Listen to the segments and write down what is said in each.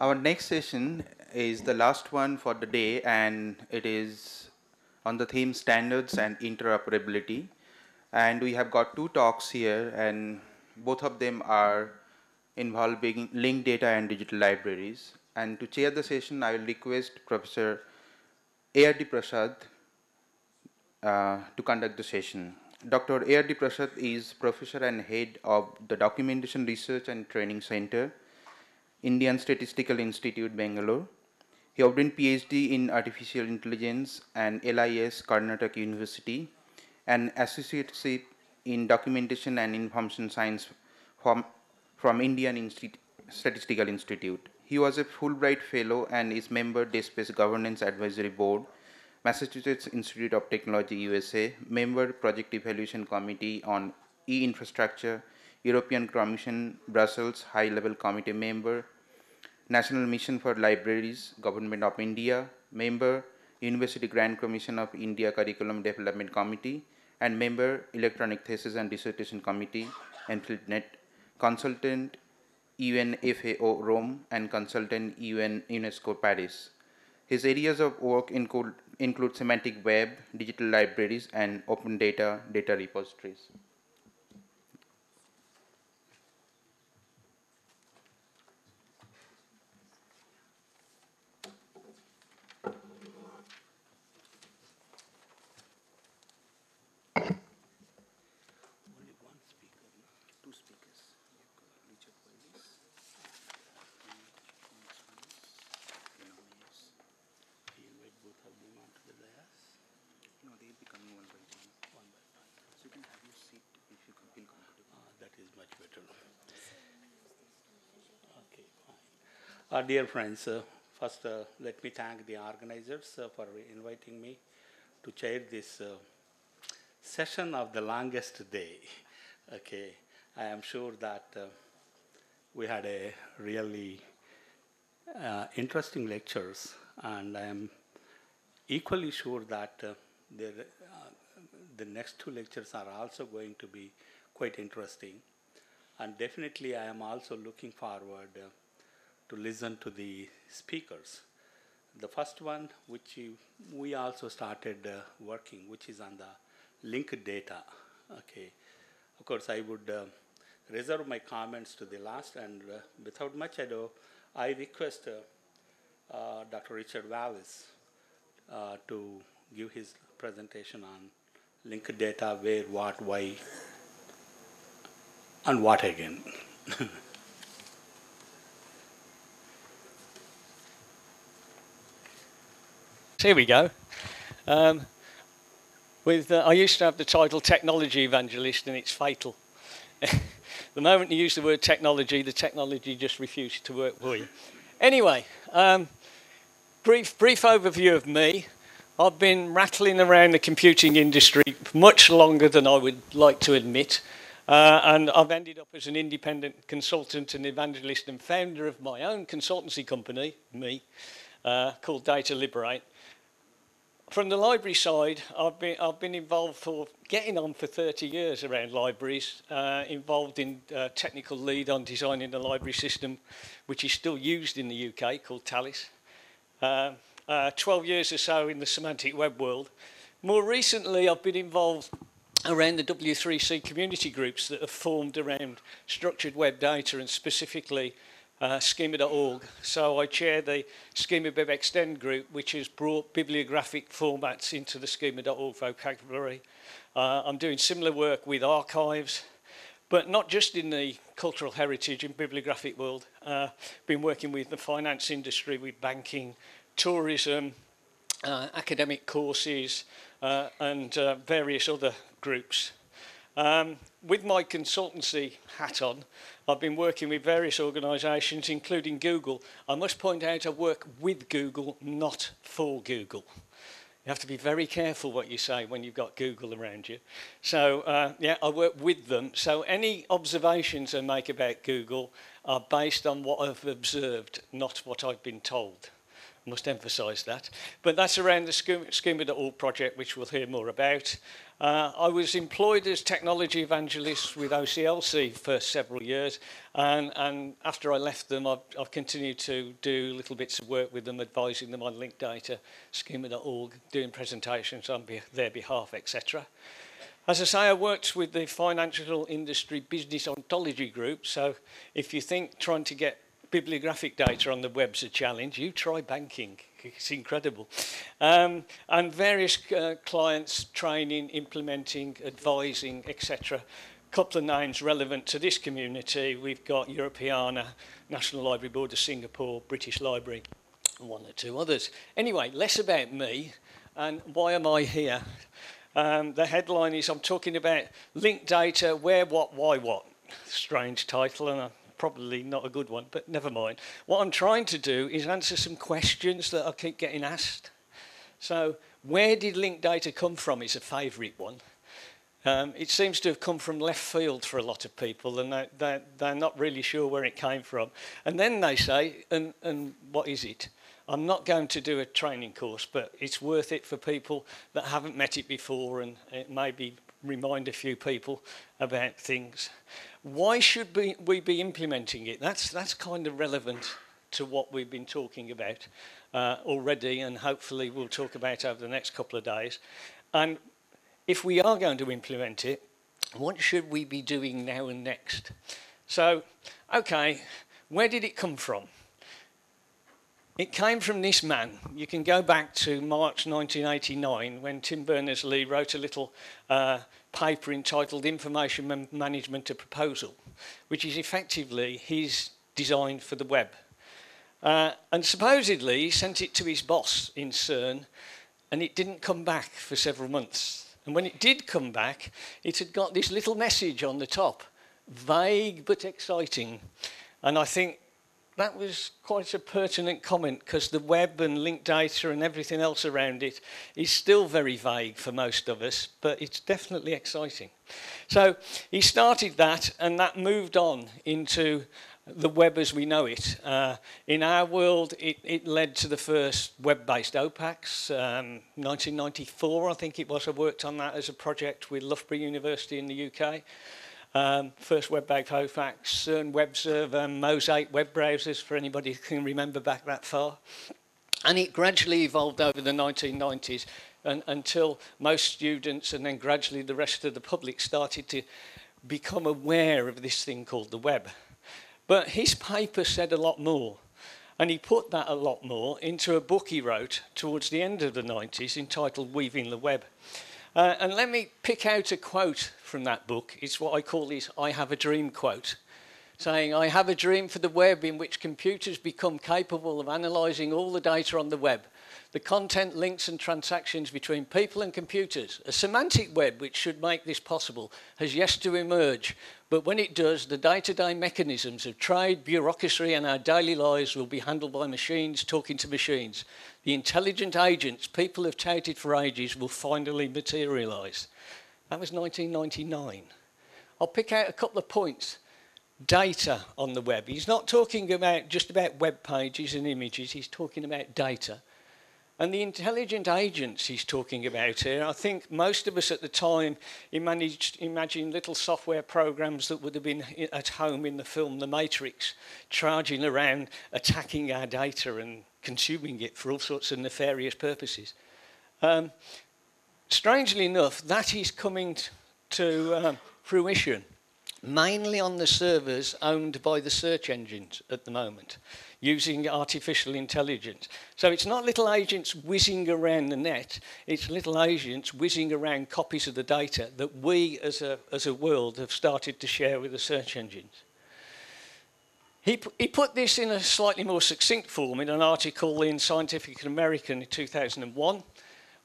Our next session is the last one for the day, and it is on the theme standards and interoperability. And we have got two talks here, and both of them are involving linked data and digital libraries. And to chair the session, I will request Professor A.R.D. Prasad uh, to conduct the session. Dr. A.R.D. Prasad is professor and head of the Documentation Research and Training Center, Indian Statistical Institute, Bangalore. He obtained PhD in Artificial Intelligence and LIS Karnataka University and associateship in Documentation and Information Science from, from Indian Insti Statistical Institute. He was a Fulbright Fellow and is member DSpace Governance Advisory Board Massachusetts Institute of Technology USA, member Project Evaluation Committee on E-Infrastructure, European Commission, Brussels High Level Committee member, National Mission for Libraries, Government of India, member, University Grant Commission of India Curriculum Development Committee, and member, Electronic Thesis and Dissertation Committee, INFLIBNET, consultant, UNFAO Rome, and consultant, UN UNESCO Paris. His areas of work include, include semantic web, digital libraries, and open data data repositories. Uh, dear friends, uh, first uh, let me thank the organizers uh, for inviting me to chair this uh, session of the longest day. Okay, I am sure that uh, we had a really interesting lectures and I am equally sure that the, the next two lectures are also going to be quite interesting and definitely I am also looking forward to listen to the speakers. The first one, which we also started uh, working, which is on the linked data. Okay, of course, I would uh, reserve my comments to the last, and uh, without much ado, I request uh, uh, Dr. Richard Wallis uh, to give his presentation on linked data, where, what, why, and what again. Here we go. Um, with, uh, I used to have the title Technology Evangelist, and it's fatal. the moment you use the word technology, the technology just refuses to work for you. Anyway, um, brief, brief overview of me. I've been rattling around the computing industry much longer than I would like to admit. Uh, and I've ended up as an independent consultant and evangelist and founder of my own consultancy company, me, uh, called Data Liberate. From the library side, I've been, I've been involved for getting on for 30 years around libraries, uh, involved in uh, technical lead on designing the library system, which is still used in the UK, called Talis. Uh, uh, 12 years or so in the semantic web world. More recently, I've been involved around the W3C community groups that have formed around structured web data and specifically uh, schema.org. So I chair the Schema Bib Extend group, which has brought bibliographic formats into the schema.org vocabulary. Uh, I'm doing similar work with archives, but not just in the cultural heritage and bibliographic world. Uh, been working with the finance industry, with banking, tourism, uh, academic courses, uh, and uh, various other groups. Um, with my consultancy hat on, I've been working with various organisations, including Google. I must point out I work with Google, not for Google. You have to be very careful what you say when you've got Google around you. So, uh, yeah, I work with them. So any observations I make about Google are based on what I've observed, not what I've been told. I must emphasise that. But that's around the Schema.org project, which we'll hear more about. Uh, I was employed as technology evangelist with OCLC for several years, and, and after I left them, I've, I've continued to do little bits of work with them, advising them on linked data, schema.org, doing presentations on be their behalf, etc. As I say, I worked with the Financial Industry Business Ontology Group, so if you think trying to get bibliographic data on the web's a challenge, you try banking. It's incredible. Um, and various uh, clients training, implementing, advising, etc. couple of names relevant to this community. We've got Europeana, National Library Board of Singapore, British Library, and one or two others. Anyway, less about me and why am I here? Um, the headline is I'm talking about linked data, where, what, why, what. Strange title, and I'm probably not a good one, but never mind. What I'm trying to do is answer some questions that I keep getting asked. So, where did linked data come from is a favourite one. Um, it seems to have come from left field for a lot of people, and they're, they're, they're not really sure where it came from. And then they say, and, and what is it? I'm not going to do a training course, but it's worth it for people that haven't met it before and it maybe remind a few people about things. Why should we, be implementing it? That's, that's kind of relevant to what we've been talking about uh, already and hopefully we'll talk about over the next couple of days. And if we are going to implement it, what should we be doing now and next? So, okay, where did it come from? It came from this man. You can go back to March 1989 when Tim Berners-Lee wrote a little uh, paper entitled Information Management a Proposal, which is effectively his design for the web. Uh, and supposedly he sent it to his boss in CERN and it didn't come back for several months. And when it did come back, it had got this little message on the top, vague but exciting. And I think that was quite a pertinent comment because the web and linked data and everything else around it is still very vague for most of us, but it's definitely exciting. So he started that, and that moved on into the web as we know it. Uh, in our world, it, it led to the first web-based OPACs. Um, 1994, I think it was, I worked on that as a project with Loughborough University in the UK. Um, first web-based OPACs, CERN web server, Mosaic web browsers, for anybody who can remember back that far. And it gradually evolved over the 1990s and, until most students and then gradually the rest of the public started to become aware of this thing called the web. But his paper said a lot more. And he put that a lot more into a book he wrote towards the end of the 90s entitled Weaving the Web. Uh, and let me pick out a quote from that book. It's what I call his I have a dream quote, saying, I have a dream for the web in which computers become capable of analysing all the data on the web the content, links and transactions between people and computers. A semantic web which should make this possible has yet to emerge, but when it does, the day-to-day -day mechanisms of trade, bureaucracy and our daily lives will be handled by machines talking to machines. The intelligent agents people have touted for ages will finally materialise. That was 1999. I'll pick out a couple of points. Data on the web. He's not talking about just about web pages and images, he's talking about data. And the intelligent agents he's talking about here, I think most of us at the time imagined little software programs that would have been at home in the film The Matrix, charging around, attacking our data and consuming it for all sorts of nefarious purposes. Um, strangely enough, that is coming to um, fruition, mainly on the servers owned by the search engines at the moment using artificial intelligence. So it's not little agents whizzing around the net, it's little agents whizzing around copies of the data that we as a, as a world have started to share with the search engines. He, he put this in a slightly more succinct form in an article in Scientific American in 2001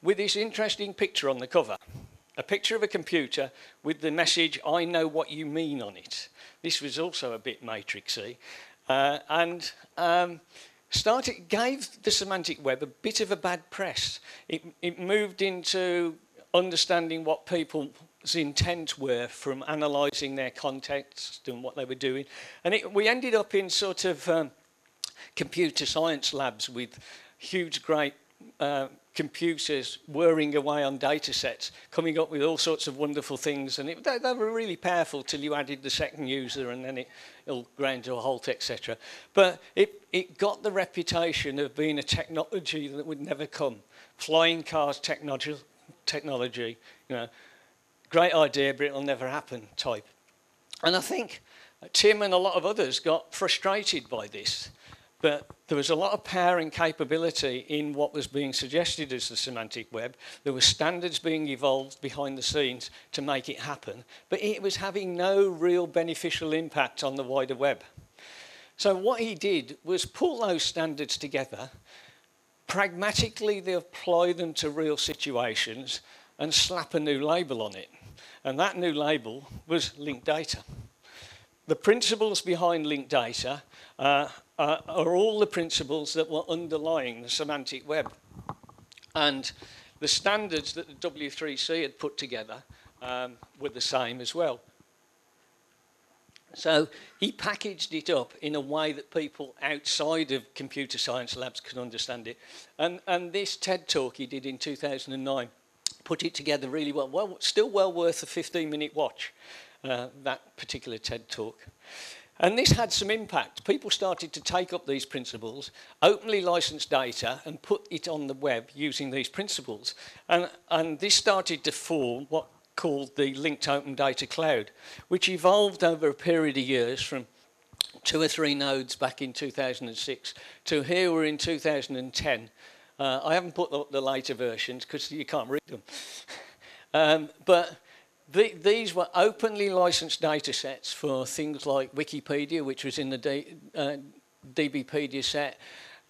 with this interesting picture on the cover. A picture of a computer with the message, I know what you mean on it. This was also a bit matrixy. Uh, and um, started, gave the semantic web a bit of a bad press. It, it moved into understanding what people's intent were from analysing their context and what they were doing. And it, we ended up in sort of um, computer science labs with huge, great uh, computers whirring away on data sets, coming up with all sorts of wonderful things. And it, they, they, were really powerful till you added the second user and then it all ground to a halt, etc. But it, it got the reputation of being a technology that would never come. Flying cars technology, technology you know, great idea, but it'll never happen type. And I think Tim and a lot of others got frustrated by this. But there was a lot of power and capability in what was being suggested as the semantic web. There were standards being evolved behind the scenes to make it happen, but it was having no real beneficial impact on the wider web. So what he did was pull those standards together, pragmatically they apply them to real situations and slap a new label on it. And that new label was linked data. The principles behind linked data uh, uh, are all the principles that were underlying the semantic web. And the standards that the W3C had put together um, were the same as well. So he packaged it up in a way that people outside of computer science labs can understand it. And, and this TED talk he did in 2009 put it together really well. well still well worth a 15 minute watch, uh, that particular TED talk. And this had some impact. People started to take up these principles, openly license data, and put it on the web using these principles. And, and this started to form what called the linked open data cloud, which evolved over a period of years from two or three nodes back in 2006 to here we're in 2010. Uh, I haven't put the later versions because you can't read them. um, but the, these were openly licensed data sets for things like Wikipedia, which was in the D, uh, DBpedia set.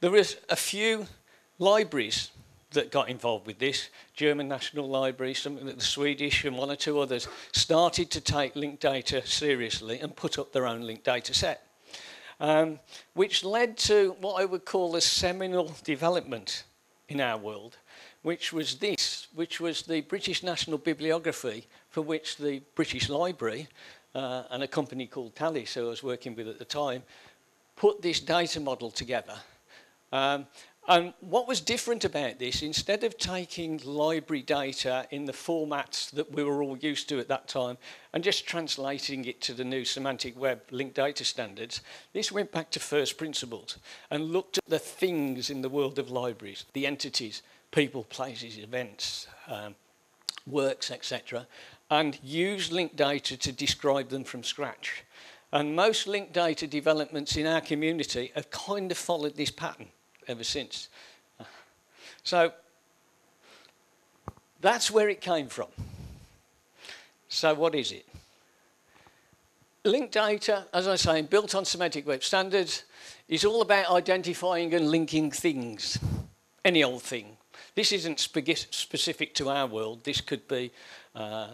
There was a few libraries that got involved with this. German National Library, something some the Swedish and one or two others started to take linked data seriously and put up their own linked data set. Um, which led to what I would call a seminal development in our world, which was this, which was the British National Bibliography for which the British Library uh, and a company called Talis, who I was working with at the time, put this data model together. Um, and what was different about this, instead of taking library data in the formats that we were all used to at that time and just translating it to the new semantic web linked data standards, this went back to first principles and looked at the things in the world of libraries, the entities, people, places, events, um, works, etc., and use linked data to describe them from scratch. And most linked data developments in our community have kind of followed this pattern ever since. So that's where it came from. So what is it? Linked data, as I say, built on semantic web standards, is all about identifying and linking things, any old thing. This isn't specific to our world. This could be uh,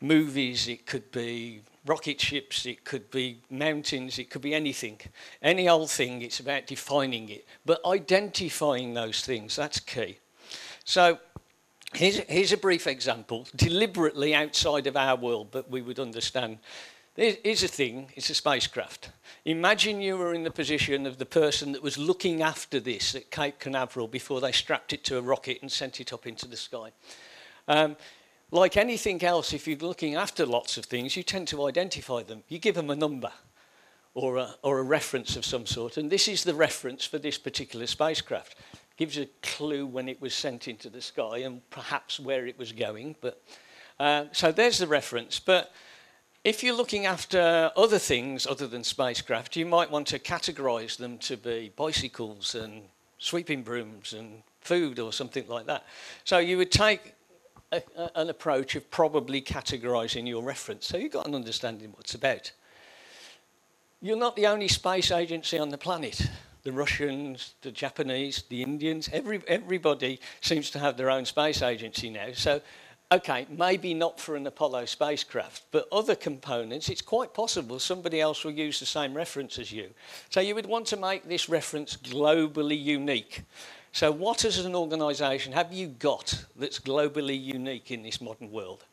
movies, it could be rocket ships, it could be mountains, it could be anything. Any old thing, it's about defining it. But identifying those things, that's key. So here's, here's a brief example, deliberately outside of our world, but we would understand. Here's a thing, it's a spacecraft. Imagine you were in the position of the person that was looking after this at Cape Canaveral before they strapped it to a rocket and sent it up into the sky. Um, like anything else, if you're looking after lots of things, you tend to identify them. You give them a number or a, or a reference of some sort, and this is the reference for this particular spacecraft. Gives a clue when it was sent into the sky and perhaps where it was going. But uh, so there's the reference. But if you're looking after other things other than spacecraft, you might want to categorize them to be bicycles and sweeping brooms and food or something like that. So you would take a, a, an approach of probably categorizing your reference. So you've got an understanding what it's about. You're not the only space agency on the planet. The Russians, the Japanese, the Indians, every, everybody seems to have their own space agency now. So, okay, maybe not for an Apollo spacecraft, but other components, it's quite possible somebody else will use the same reference as you. So you would want to make this reference globally unique. So what as an organisation have you got that's globally unique in this modern world?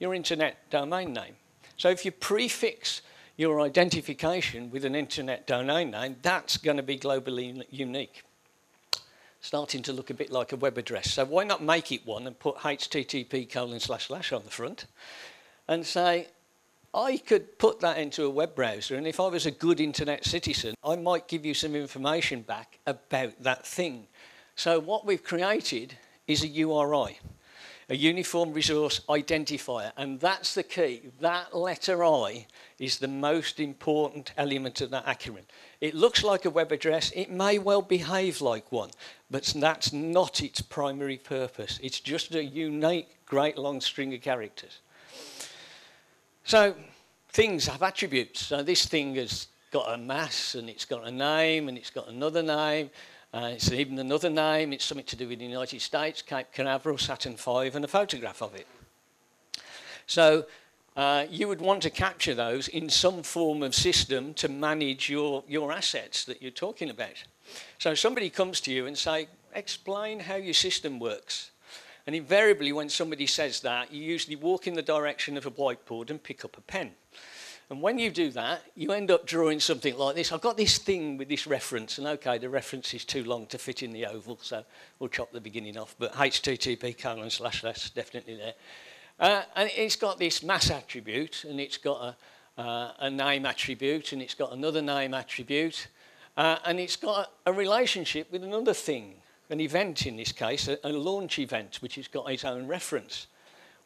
Your internet domain name. So if you prefix your identification with an internet domain name, that's going to be globally unique. starting to look a bit like a web address. So why not make it one and put http colon slash slash on the front and say, I could put that into a web browser, and if I was a good internet citizen, I might give you some information back about that thing. So what we've created is a URI, a Uniform Resource Identifier, and that's the key. That letter I is the most important element of that acronym. It looks like a web address, it may well behave like one, but that's not its primary purpose. It's just a unique, great long string of characters. So things have attributes. So this thing has got a mass and it's got a name and it's got another name. Uh, it's even another name. It's something to do with the United States, Cape Canaveral, Saturn V, and a photograph of it. So uh, you would want to capture those in some form of system to manage your, your assets that you're talking about. So somebody comes to you and say, explain how your system works. And invariably, when somebody says that, you usually walk in the direction of a whiteboard and pick up a pen. And when you do that, you end up drawing something like this. I've got this thing with this reference, and okay, the reference is too long to fit in the oval, so we'll chop the beginning off, but http colon slash slash definitely there. Uh, and it's got this mass attribute, and it's got a, uh, a name attribute, and it's got another name attribute, uh, and it's got a, a relationship with another thing an event in this case, a, a launch event, which has got its own reference,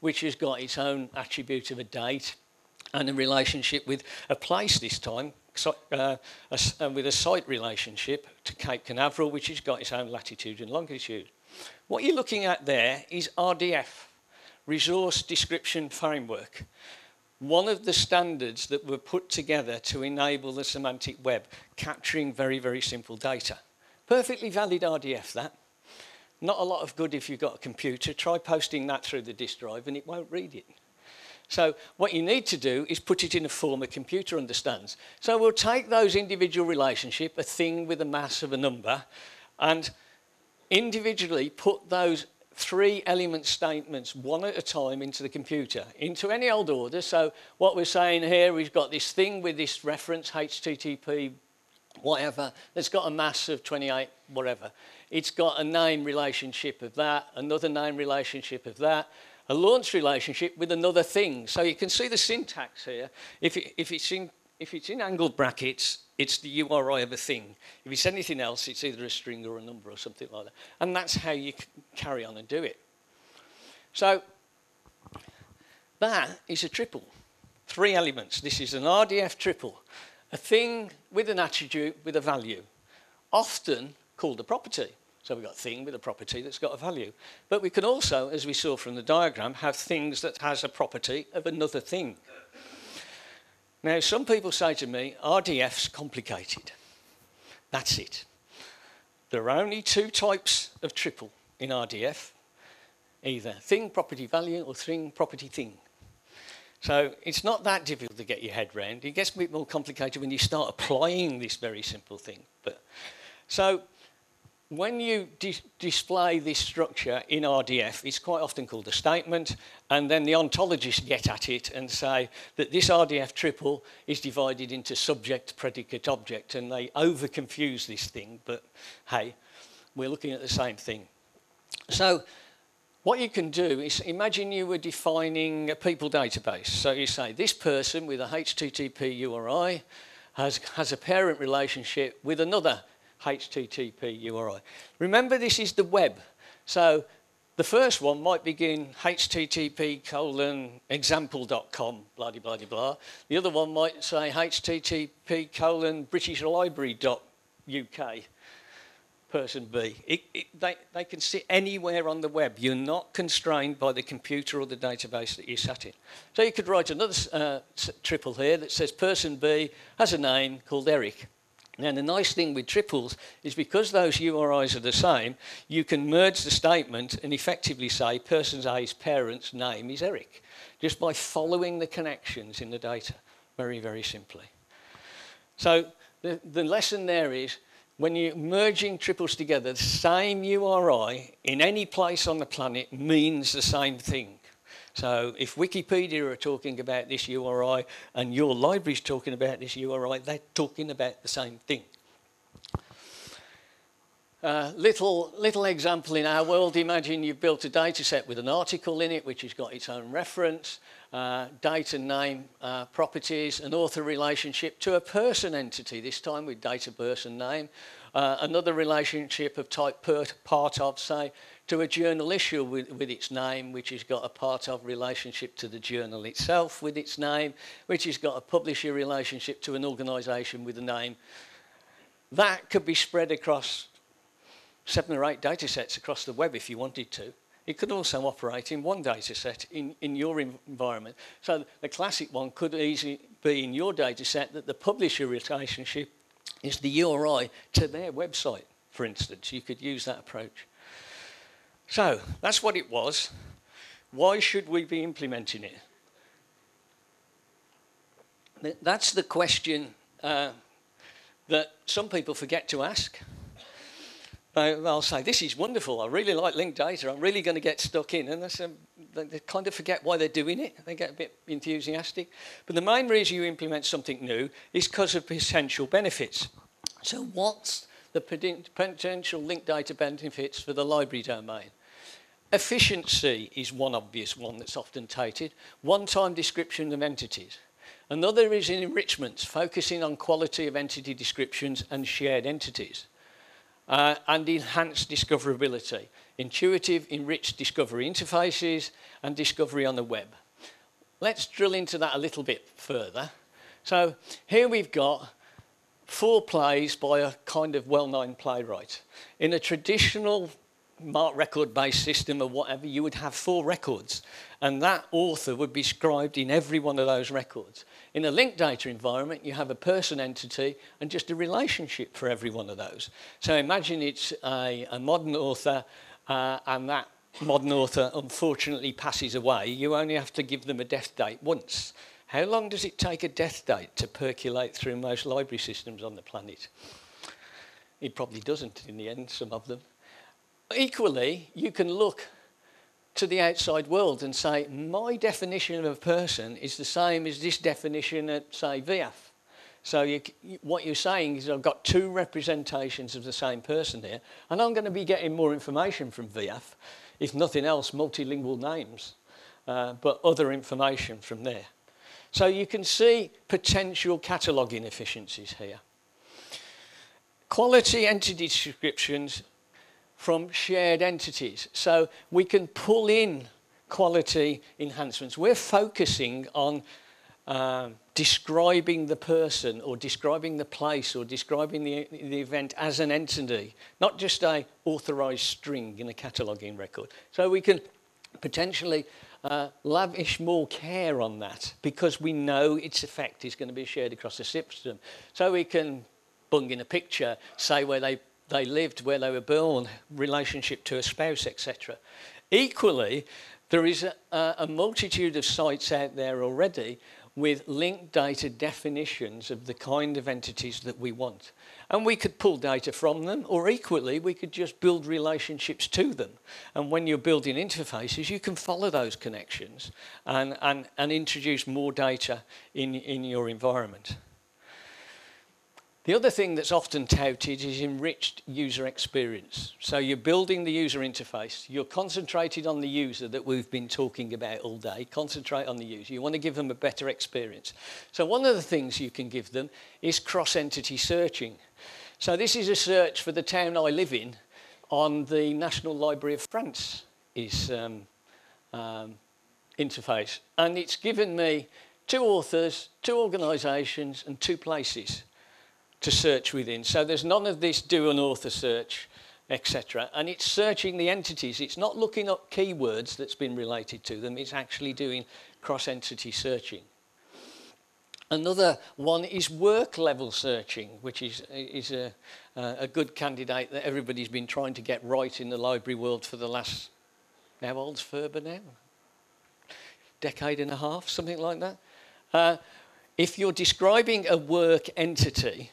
which has got its own attribute of a date and a relationship with a place this time, so, uh, a, uh, with a site relationship to Cape Canaveral, which has got its own latitude and longitude. What you're looking at there is RDF, Resource Description Framework, one of the standards that were put together to enable the semantic web, capturing very, very simple data. Perfectly valid RDF, that. Not a lot of good if you've got a computer. Try posting that through the disk drive and it won't read it. So what you need to do is put it in a form a computer understands. So we'll take those individual relationship, a thing with a mass of a number, and individually put those three element statements one at a time into the computer, into any old order. So what we're saying here, we've got this thing with this reference, HTTP whatever, that's got a mass of 28, whatever. It's got a name relationship of that, another name relationship of that, a launch relationship with another thing. So you can see the syntax here. If, it, if, it's, in, if it's in angled brackets, it's the URI of a thing. If it's anything else, it's either a string or a number or something like that. And that's how you carry on and do it. So that is a triple. Three elements. This is an RDF triple a thing with an attribute with a value, often called a property. So we've got a thing with a property that's got a value. But we can also, as we saw from the diagram, have things that has a property of another thing. Now, some people say to me, RDF's complicated. That's it. There are only two types of triple in RDF, either thing property value or thing property thing. So it's not that difficult to get your head around. It gets a bit more complicated when you start applying this very simple thing. But so when you di display this structure in RDF, it's quite often called a statement, and then the ontologists get at it and say that this RDF triple is divided into subject, predicate, object, and they over confuse this thing, but hey, we're looking at the same thing. So what you can do is imagine you were defining a people database. So you say this person with a HTTP URI has, has a parent relationship with another HTTP URI. Remember, this is the web. So the first one might begin http colon example.com, blah, blah, blah, blah. The other one might say http colon britishlibrary.uk person B. It, it, they, they can sit anywhere on the web. You're not constrained by the computer or the database that you sat in. So you could write another uh, triple here that says person B has a name called Eric. Now, the nice thing with triples is because those URIs are the same, you can merge the statement and effectively say person A's parent's name is Eric, just by following the connections in the data, very, very simply. So the, the lesson there is when you're merging triples together, the same URI in any place on the planet means the same thing. So if Wikipedia are talking about this URI and your library is talking about this URI, they're talking about the same thing. uh, little, little example in our world, imagine you've built a data set with an article in it which has got its own reference, uh, date and name, uh, properties, an author relationship to a person entity, this time with of birth name, uh, another relationship of type per, part of, say, to a journal issue with, with its name, which has got a part of relationship to the journal itself with its name, which has got a publisher relationship to an organisation with a name. That could be spread across seven or eight data sets across the web if you wanted to. It could also operate in one data set in, in your environment. So the classic one could easily be in your data set that the publisher relationship is the URI to their website, for instance. You could use that approach. So that's what it was. Why should we be implementing it? That's the question uh, that some people forget to ask. They'll say, this is wonderful, I really like linked data, I'm really going to get stuck in. And they kind of forget why they're doing it. They get a bit enthusiastic. But the main reason you implement something new is because of potential benefits. So what's the potential linked data benefits for the library domain? Efficiency is one obvious one that's often touted. One-time description of entities. Another is in enrichment, focusing on quality of entity descriptions and shared entities uh, and enhanced discoverability, intuitive, enriched discovery interfaces, and discovery on the web. Let's drill into that a little bit further. So here we've got four plays by a kind of well-known playwright. In a traditional MARC record-based system or whatever, you would have four records, and that author would be scribed in every one of those records. In a linked data environment, you have a person entity and just a relationship for every one of those. So imagine it's a, a modern author uh, and that modern author unfortunately passes away. You only have to give them a death date once. How long does it take a death date to percolate through most library systems on the planet? It probably doesn't in the end, some of them. Equally, you can look to the outside world and say, my definition of a person is the same as this definition at, say, VIAF. So you, what you're saying is I've got two representations of the same person here, and I'm going to be getting more information from VIAF, if nothing else, multilingual names, uh, but other information from there. So you can see potential cataloguing efficiencies here. Quality entity descriptions from shared entities. So we can pull in quality enhancements. We're focusing on uh, describing the person or describing the place or describing the, the event as an entity, not just a authorized string in a cataloging record. So we can potentially uh, lavish more care on that because we know its effect is going to be shared across the system. So we can bung in a picture, say where they they lived, where they were born, relationship to a spouse, etc. Equally, there is a, a multitude of sites out there already with linked data definitions of the kind of entities that we want. And we could pull data from them, or equally, we could just build relationships to them. And when you're building interfaces, you can follow those connections and, and, and introduce more data in, in your environment. The other thing that's often touted is enriched user experience. So you're building the user interface. You're concentrated on the user that we've been talking about all day. Concentrate on the user. You want to give them a better experience. So one of the things you can give them is cross-entity searching. So this is a search for the town I live in on the National Library of France is um, um, interface. And it's given me two authors, two organisations and two places to search within. So there's none of this do an author search, etc. And it's searching the entities. It's not looking up keywords that's been related to them. It's actually doing cross-entity searching. Another one is work level searching, which is, is a, a good candidate that everybody's been trying to get right in the library world for the last, how old's FRBR now? Decade and a half, something like that. Uh, if you're describing a work entity,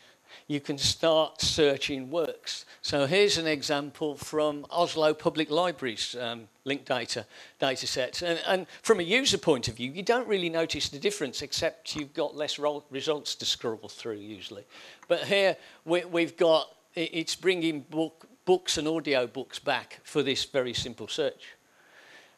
you can start searching works. So here's an example from Oslo Public Library's um, linked data data sets. And, and, from a user point of view, you don't really notice the difference except you've got less results to scroll through usually. But here we, have got, it's bringing book books and audio books back for this very simple search.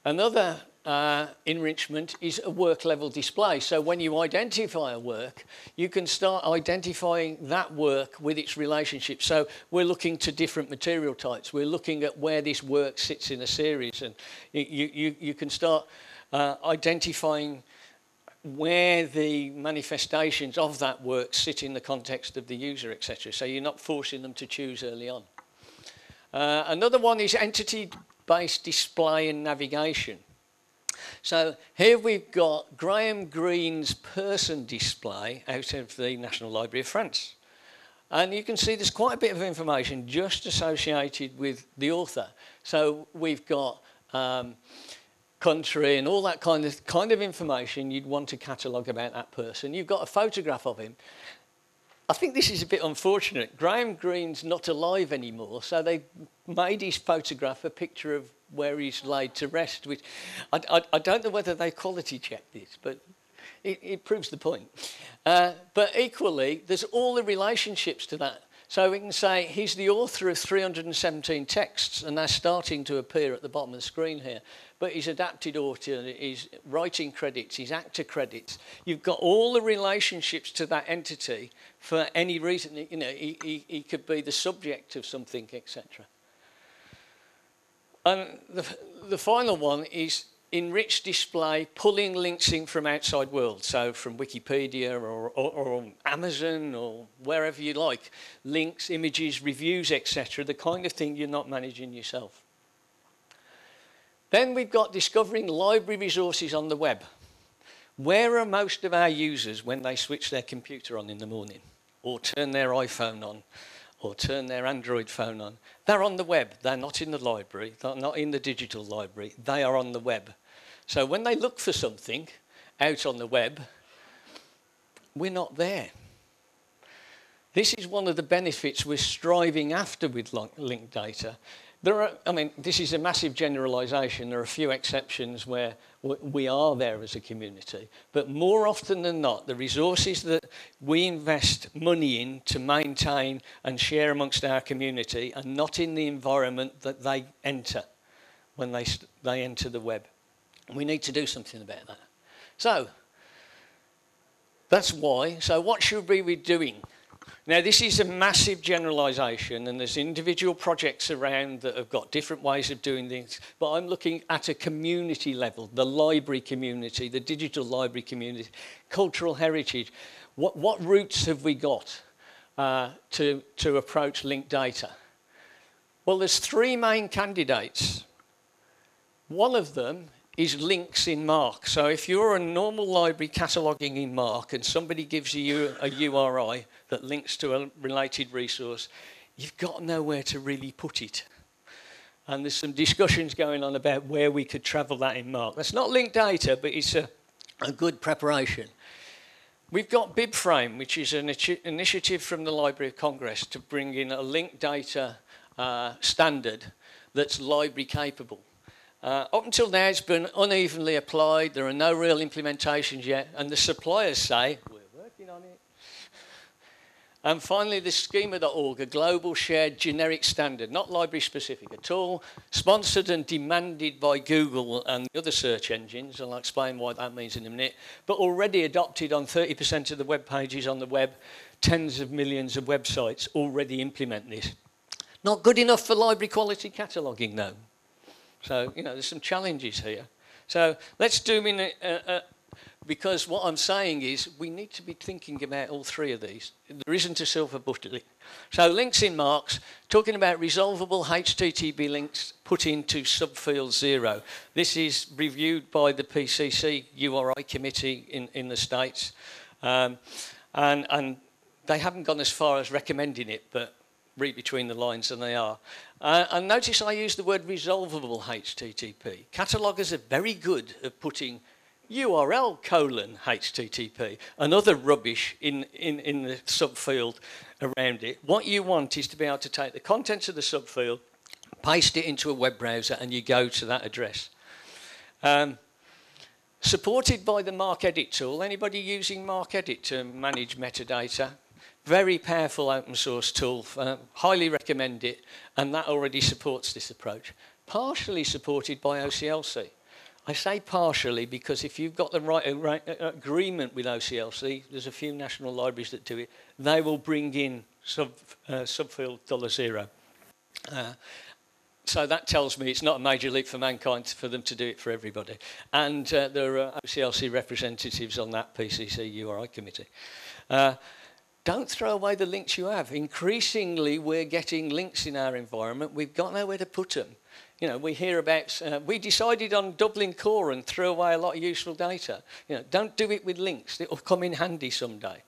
Another uh, enrichment is a work level display. So when you identify a work, you can start identifying that work with its relationship. So we're looking to different material types. We're looking at where this work sits in a series and you, you, you can start uh, identifying where the manifestations of that work sit in the context of the user, etc. So you're not forcing them to choose early on. Uh, another one is entity-based display and navigation. So here we've got Graham Greene's person display out of the National Library of France. And you can see there's quite a bit of information just associated with the author. So we've got um, country and all that kind of, kind of information you'd want to catalogue about that person. You've got a photograph of him. I think this is a bit unfortunate. Graham Greene's not alive anymore, so they made his photograph a picture of where he's laid to rest. Which I, I, I don't know whether they quality checked this, but it, it proves the point. Uh, but equally, there's all the relationships to that. So we can say he's the author of 317 texts, and they're starting to appear at the bottom of the screen here. But he's adapted author, he's writing credits, he's actor credits. You've got all the relationships to that entity for any reason. You know, he, he, he could be the subject of something, etc. And the, the final one is enriched display, pulling links in from outside world, so from Wikipedia or, or, or Amazon or wherever you like, links, images, reviews, etc., the kind of thing you're not managing yourself. Then we've got discovering library resources on the web. Where are most of our users when they switch their computer on in the morning or turn their iPhone on? or turn their Android phone on. They're on the web. They're not in the library. They're not in the digital library. They are on the web. So when they look for something out on the web, we're not there. This is one of the benefits we're striving after with linked data, there are, I mean, this is a massive generalisation. There are a few exceptions where we are there as a community. But more often than not, the resources that we invest money in to maintain and share amongst our community are not in the environment that they enter when they, they enter the web. We need to do something about that. So, that's why. So what should we be doing now, this is a massive generalisation, and there's individual projects around that have got different ways of doing things, but I'm looking at a community level, the library community, the digital library community, cultural heritage. What, what routes have we got uh, to, to approach linked data? Well, there's three main candidates. One of them is links in MARC. So if you're a normal library cataloguing in MARC and somebody gives you a URI that links to a related resource, you've got nowhere to really put it. And there's some discussions going on about where we could travel that in MARC. That's not linked data, but it's a, a good preparation. We've got BibFrame, which is an initiative from the Library of Congress to bring in a linked data uh, standard that's library capable. Uh, up until now, it's been unevenly applied. There are no real implementations yet, and the suppliers say, we're working on it. And finally, the schema.org, a global shared generic standard, not library specific at all, sponsored and demanded by Google and the other search engines. I'll explain what that means in a minute, but already adopted on 30% of the web pages on the web. Tens of millions of websites already implement this. Not good enough for library quality cataloguing, though. So, you know, there's some challenges here. So let's do in a, a, because what I'm saying is we need to be thinking about all three of these. There isn't a silver bullet. So links in MARCs, talking about resolvable HTTP links put into subfield zero. This is reviewed by the PCC URI committee in, in the States. Um, and, and they haven't gone as far as recommending it, but read between the lines and they are. Uh, and notice I use the word resolvable HTTP. Catalogers are very good at putting URL colon HTTP and other rubbish in, in, in the subfield around it. What you want is to be able to take the contents of the subfield, paste it into a web browser, and you go to that address. Um, supported by the MarcEdit tool. Anybody using MarcEdit to manage metadata? Very powerful open source tool, uh, highly recommend it, and that already supports this approach. Partially supported by OCLC. I say partially because if you've got the right, uh, right uh, agreement with OCLC, there's a few national libraries that do it, they will bring in sub, uh, subfield dollar zero. Uh, so that tells me it's not a major leap for mankind for them to do it for everybody. And uh, there are OCLC representatives on that PCC URI committee. Uh, don't throw away the links you have. Increasingly, we're getting links in our environment. We've got nowhere to put them. You know, we hear about, uh, we decided on Dublin Core and threw away a lot of useful data. You know, don't do it with links. It will come in handy someday.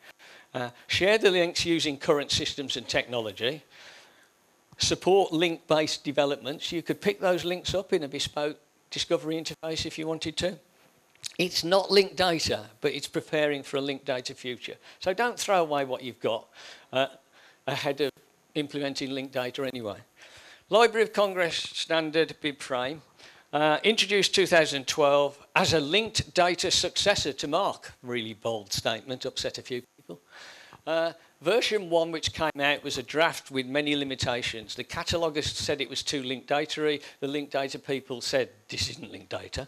Uh, share the links using current systems and technology support link-based developments. You could pick those links up in a bespoke discovery interface if you wanted to. It's not linked data, but it's preparing for a linked data future. So don't throw away what you've got uh, ahead of implementing linked data anyway. Library of Congress standard BibFrame, uh, introduced 2012 as a linked data successor to MARC. Really bold statement, upset a few people. Uh, Version 1, which came out, was a draft with many limitations. The cataloguers said it was too linked data The linked data people said, this isn't linked data.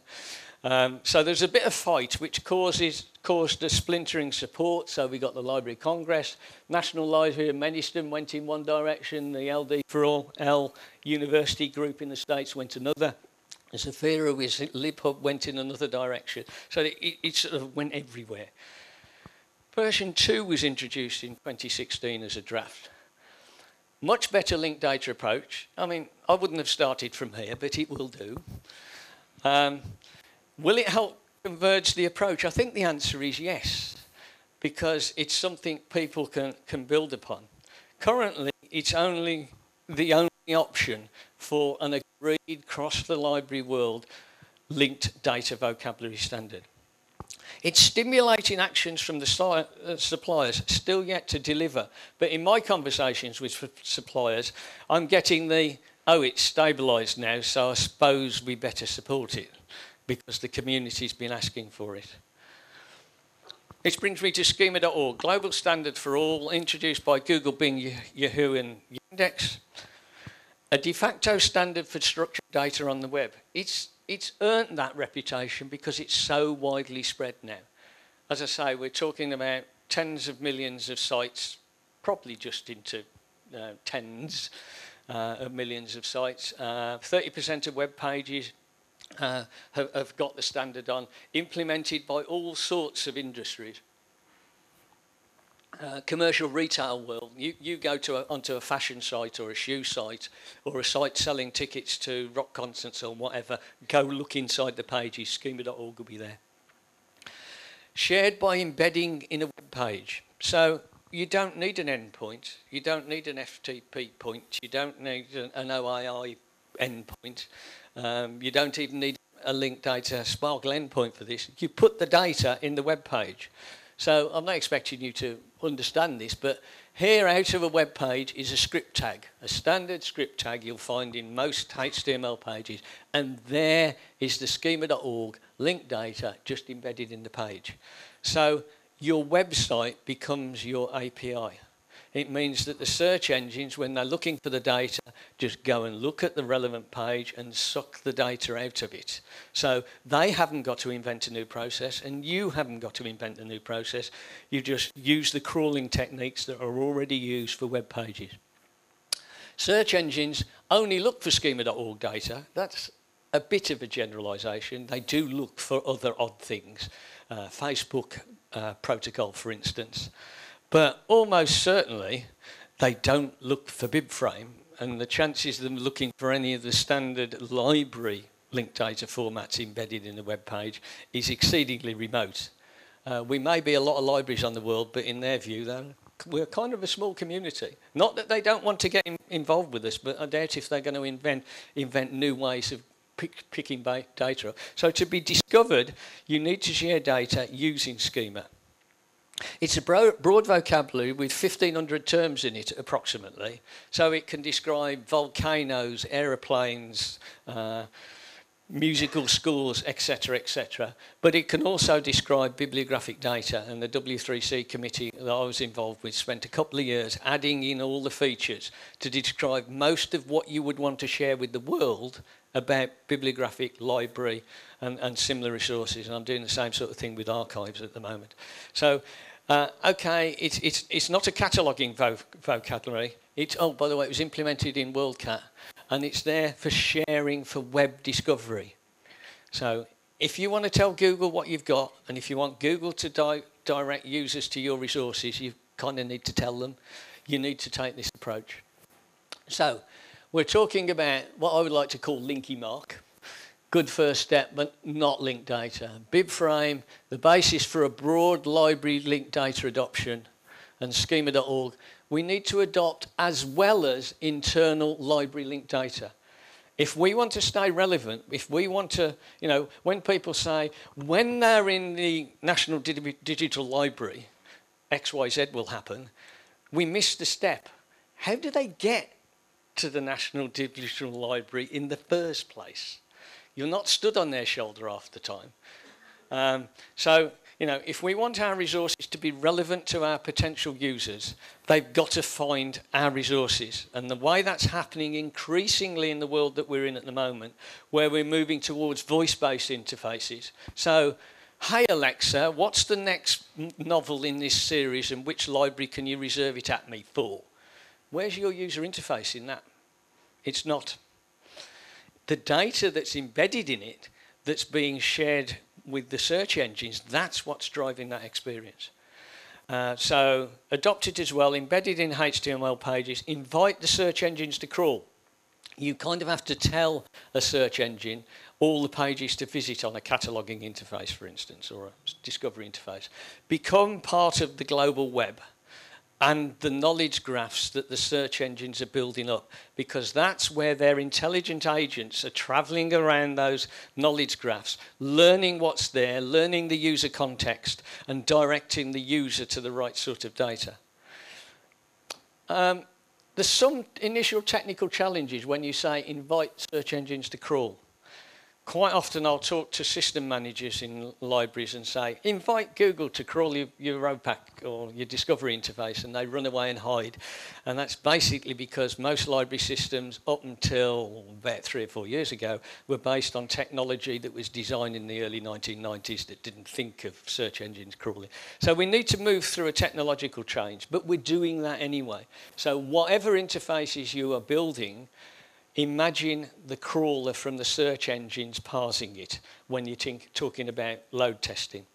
Um, so there's a bit of fight, which causes, caused a splintering support. So we got the Library of Congress, National Library of Medicine went in one direction, the LD for All L University group in the States went another. The Zepheira with LibHub went in another direction. So it, it, it sort of went everywhere. Version 2 was introduced in 2016 as a draft. Much better linked data approach. I mean, I wouldn't have started from here, but it will do. Um, will it help converge the approach? I think the answer is yes, because it's something people can, can build upon. Currently, it's only the only option for an agreed cross the library world linked data vocabulary standard. It's stimulating actions from the uh, suppliers, still yet to deliver. But in my conversations with suppliers, I'm getting the, oh, it's stabilised now, so I suppose we better support it because the community's been asking for it. This brings me to schema.org, global standard for all, introduced by Google, Bing, Yahoo and Yandex. A de facto standard for structured data on the web. It's it's earned that reputation because it's so widely spread now. As I say, we're talking about tens of millions of sites, probably just into uh, tens uh, of millions of sites. 30% uh, of web pages uh, have, have got the standard on, implemented by all sorts of industries. Uh, commercial retail world, you, you go to a, onto a fashion site or a shoe site or a site selling tickets to rock concerts or whatever, go look inside the pages, schema.org will be there. Shared by embedding in a web page. So you don't need an endpoint, you don't need an FTP point, you don't need an, an OAI endpoint, um, you don't even need a linked data SPARQL endpoint for this. You put the data in the web page. So I'm not expecting you to understand this, but here out of a web page is a script tag, a standard script tag you'll find in most HTML pages, and there is the schema.org linked data just embedded in the page. So your website becomes your API. It means that the search engines, when they're looking for the data, just go and look at the relevant page and suck the data out of it. So they haven't got to invent a new process, and you haven't got to invent a new process. You just use the crawling techniques that are already used for web pages. Search engines only look for schema.org data. That's a bit of a generalization. They do look for other odd things. Uh, Facebook uh, protocol, for instance. But almost certainly, they don't look for BibFrame, and the chances of them looking for any of the standard library linked data formats embedded in the web page is exceedingly remote. Uh, we may be a lot of libraries on the world, but in their view, we're kind of a small community. Not that they don't want to get in, involved with us, but I doubt if they're going to invent, invent new ways of pick, picking data up. So to be discovered, you need to share data using schema. It's a broad vocabulary with 1,500 terms in it, approximately. So it can describe volcanoes, aeroplanes, uh, musical scores, etc., etc. But it can also describe bibliographic data, and the W3C committee that I was involved with spent a couple of years adding in all the features to describe most of what you would want to share with the world about bibliographic library and, and similar resources. And I'm doing the same sort of thing with archives at the moment. So, uh, okay, it's, it's, it's not a cataloguing vo vocabulary. It's, oh, by the way, it was implemented in WorldCat and it's there for sharing for web discovery. So if you want to tell Google what you've got, and if you want Google to di direct users to your resources, you kind of need to tell them. You need to take this approach. So we're talking about what I would like to call linky MARC. Good first step, but not linked data. BibFrame, the basis for a broad library linked data adoption, and schema.org we need to adopt as well as internal library linked data. If we want to stay relevant, if we want to, you know, when people say, when they're in the National Digital Library, XYZ will happen, we miss the step. How do they get to the National Digital Library in the first place? You're not stood on their shoulder half the time. Um, so you know, if we want our resources to be relevant to our potential users, they've got to find our resources. And the way that's happening increasingly in the world that we're in at the moment, where we're moving towards voice-based interfaces. So, hey Alexa, what's the next novel in this series and which library can you reserve it at me for? Where's your user interface in that? It's not. The data that's embedded in it that's being shared with the search engines, that's what's driving that experience. Uh, so adopt it as well, embedded in HTML pages, invite the search engines to crawl. You kind of have to tell a search engine all the pages to visit on a cataloging interface, for instance, or a discovery interface. Become part of the global web and the knowledge graphs that the search engines are building up because that's where their intelligent agents are traveling around those knowledge graphs, learning what's there, learning the user context, and directing the user to the right sort of data. Um, there's some initial technical challenges when you say invite search engines to crawl quite often I'll talk to system managers in libraries and say, invite Google to crawl your, your OPAC or your discovery interface, and they run away and hide. And that's basically because most library systems, up until about three or four years ago, were based on technology that was designed in the early 1990s that didn't think of search engines crawling. So we need to move through a technological change, but we're doing that anyway. So whatever interfaces you are building, Imagine the crawler from the search engines parsing it when you're talking about load testing.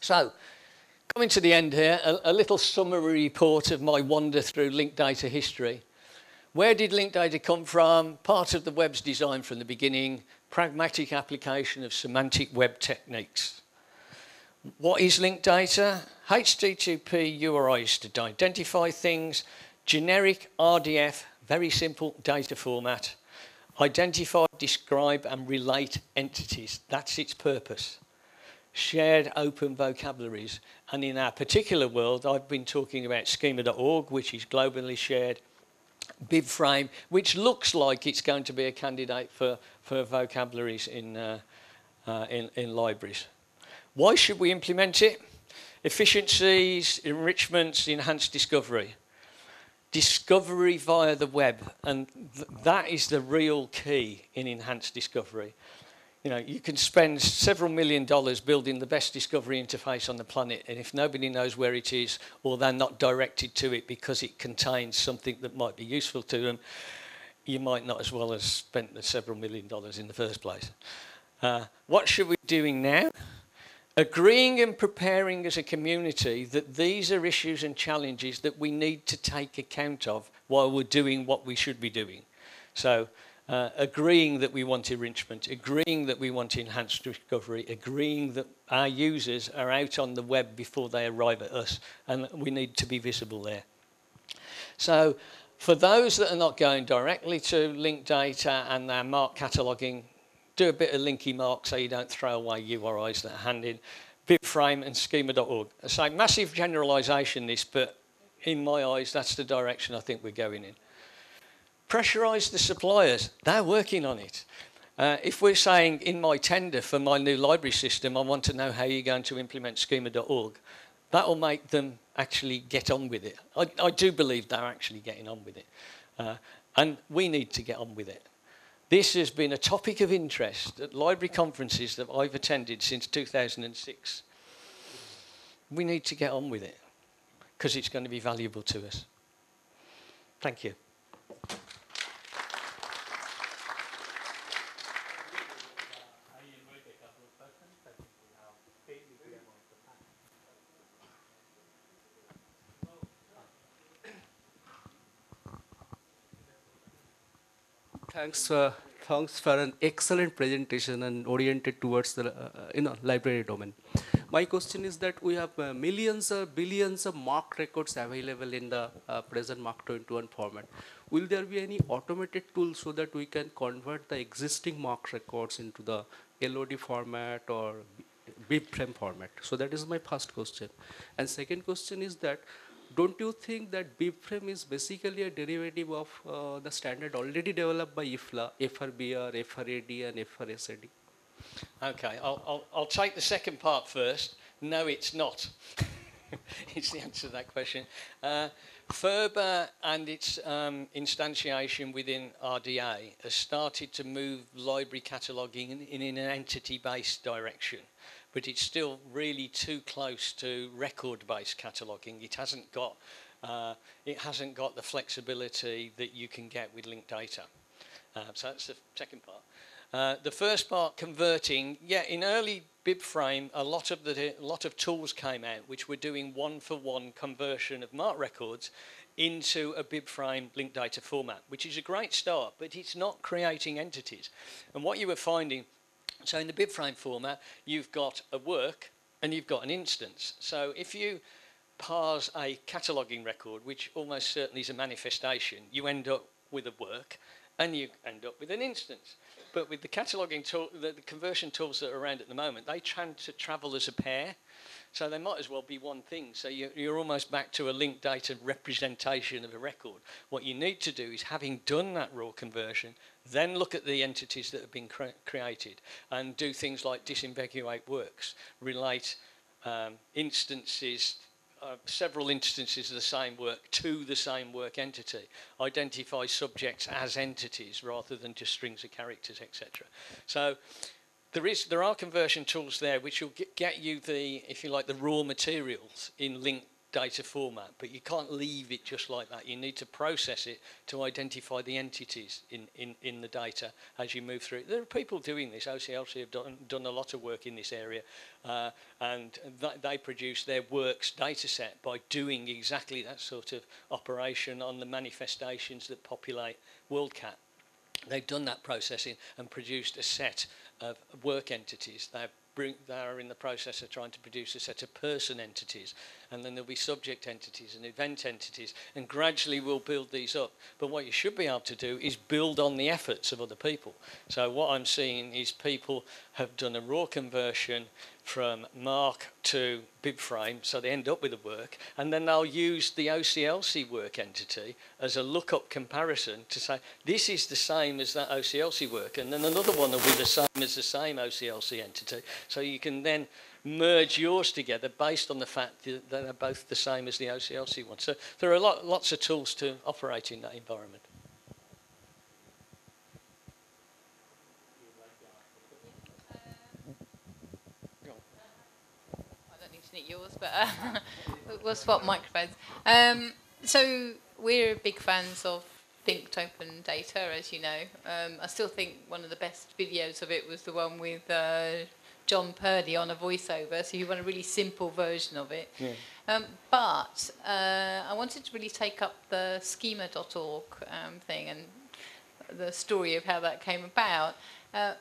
So, coming to the end here, a, a little summary report of my wander through linked data history. Where did linked data come from? Part of the web's design from the beginning, pragmatic application of semantic web techniques. What is linked data? HTTP URIs to identify things, generic RDF very simple data format. Identify, describe and relate entities. That's its purpose. Shared open vocabularies. And in our particular world, I've been talking about schema.org, which is globally shared. BibFrame, which looks like it's going to be a candidate for, for vocabularies in, uh, uh, in, in libraries. Why should we implement it? Efficiencies, enrichments, enhanced discovery discovery via the web, and th that is the real key in enhanced discovery. You know, you can spend several million dollars building the best discovery interface on the planet, and if nobody knows where it is, or they're not directed to it because it contains something that might be useful to them, you might not as well have spent the several million dollars in the first place. Uh, what should we be doing now? Agreeing and preparing as a community that these are issues and challenges that we need to take account of while we're doing what we should be doing. So uh, agreeing that we want enrichment, agreeing that we want enhanced discovery, agreeing that our users are out on the web before they arrive at us and we need to be visible there. So for those that are not going directly to linked data and their MARC cataloging, do a bit of linky MARC so you don't throw away URIs that are handed. BibFrame and schema.org. Say massive generalisation this, but in my eyes, that's the direction I think we're going in. Pressurise the suppliers. They're working on it. Uh, if we're saying in my tender for my new library system, I want to know how you're going to implement schema.org, that will make them actually get on with it. I, I do believe they're actually getting on with it. Uh, and we need to get on with it. This has been a topic of interest at library conferences that I've attended since 2006. We need to get on with it because it's going to be valuable to us. Thank you. Thanks, uh, thanks for an excellent presentation and oriented towards the uh, you know library domain. My question is that we have uh, millions or billions of MARC records available in the uh, present MARC 21 format. Will there be any automated tool so that we can convert the existing MARC records into the LOD format or BibFrame format? So that is my first question. And second question is that don't you think that BibFrame is basically a derivative of uh, the standard already developed by IFLA, FRBR, FRAD, and FRSAD? Okay, I'll, I'll, I'll take the second part first. No, it's not. it's the answer to that question. Uh, FRBR and its um, instantiation within RDA has started to move library cataloguing in, in an entity-based direction but it's still really too close to record-based cataloging. It hasn't got uh, it hasn't got the flexibility that you can get with linked data. Uh, so that's the second part. Uh, the first part, converting, yeah, in early BibFrame, a lot of the a lot of tools came out which were doing one-for-one -one conversion of MARC records into a BibFrame linked data format, which is a great start, but it's not creating entities. And what you were finding so in the BibFrame format, you've got a work and you've got an instance. So if you parse a cataloging record, which almost certainly is a manifestation, you end up with a work and you end up with an instance. But with the cataloging tool, the, the conversion tools that are around at the moment, they tend to travel as a pair. So they might as well be one thing. So you, you're almost back to a linked data representation of a record. What you need to do is, having done that raw conversion, then look at the entities that have been cre created and do things like disambiguate works, relate um, instances, uh, several instances of the same work to the same work entity, identify subjects as entities rather than just strings of characters, etc. So there is there are conversion tools there which will get, you the if you like the raw materials in linked data format, but you can't leave it just like that. You need to process it to identify the entities in, in, in the data as you move through it. There are people doing this. OCLC have done, done a lot of work in this area, uh, and th they produce their works data set by doing exactly that sort of operation on the manifestations that populate WorldCat. They've done that processing and produced a set of work entities. They've they are in the process of trying to produce a set of person entities, and then there'll be subject entities and event entities, and gradually we'll build these up. But what you should be able to do is build on the efforts of other people. So what I'm seeing is people have done a raw conversion from MARC to BibFrame, so they end up with a work, and then they'll use the OCLC work entity as a lookup comparison to say, this is the same as that OCLC work, and then another one will be the same as the same OCLC entity. So you can then merge yours together based on the fact that they're both the same as the OCLC one. So there are lot, lots of tools to operate in that environment. yours, but uh, we'll swap microphones. Um, so we're big fans of linked open data, as you know. Um, I still think one of the best videos of it was the one with uh, John Purdy on a voiceover, so you want a really simple version of it. Yeah. Um, but uh, I wanted to really take up the schema.org um, thing and the story of how that came about. Uh,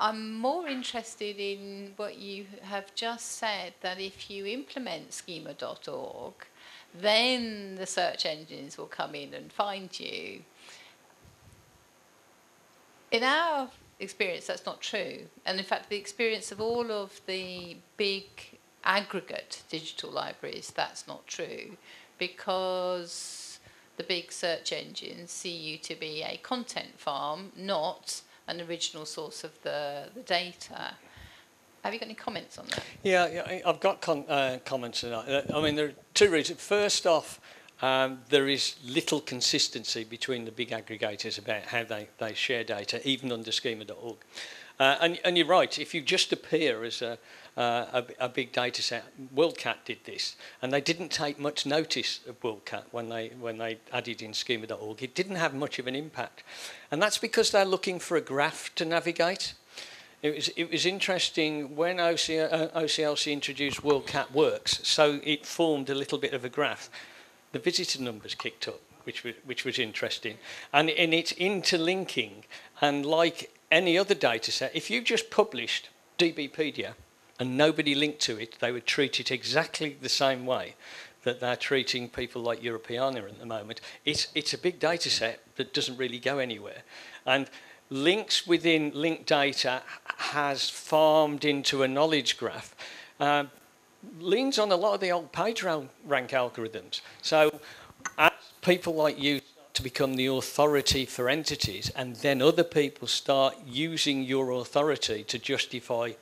I'm more interested in what you have just said that if you implement schema.org, then the search engines will come in and find you. In our experience, that's not true. And in fact, the experience of all of the big aggregate digital libraries, that's not true because the big search engines see you to be a content farm, not an original source of the, the data. Have you got any comments on that? Yeah, yeah I've got uh, comments on that. Uh, I mean, there are two reasons. First off, um, there is little consistency between the big aggregators about how they, they share data, even under schema.org. Uh, and, and you're right, if you just appear as a, uh, a, a big data set, WorldCat did this, and they didn't take much notice of WorldCat when they, when they added in schema.org. It didn't have much of an impact. And that's because they're looking for a graph to navigate. It was, it was interesting when OC, uh, OCLC introduced WorldCat Works, so it formed a little bit of a graph. The visitor numbers kicked up, which was, which was interesting. And, in it's interlinking, and like any other data set, if you just published DBpedia and nobody linked to it, they would treat it exactly the same way that they're treating people like Europeana at the moment. It's, it's a big data set that doesn't really go anywhere. And links within linked data has farmed into a knowledge graph. Um, leans on a lot of the old page rank algorithms. So as people like you to become the authority for entities and then other people start using your authority to justify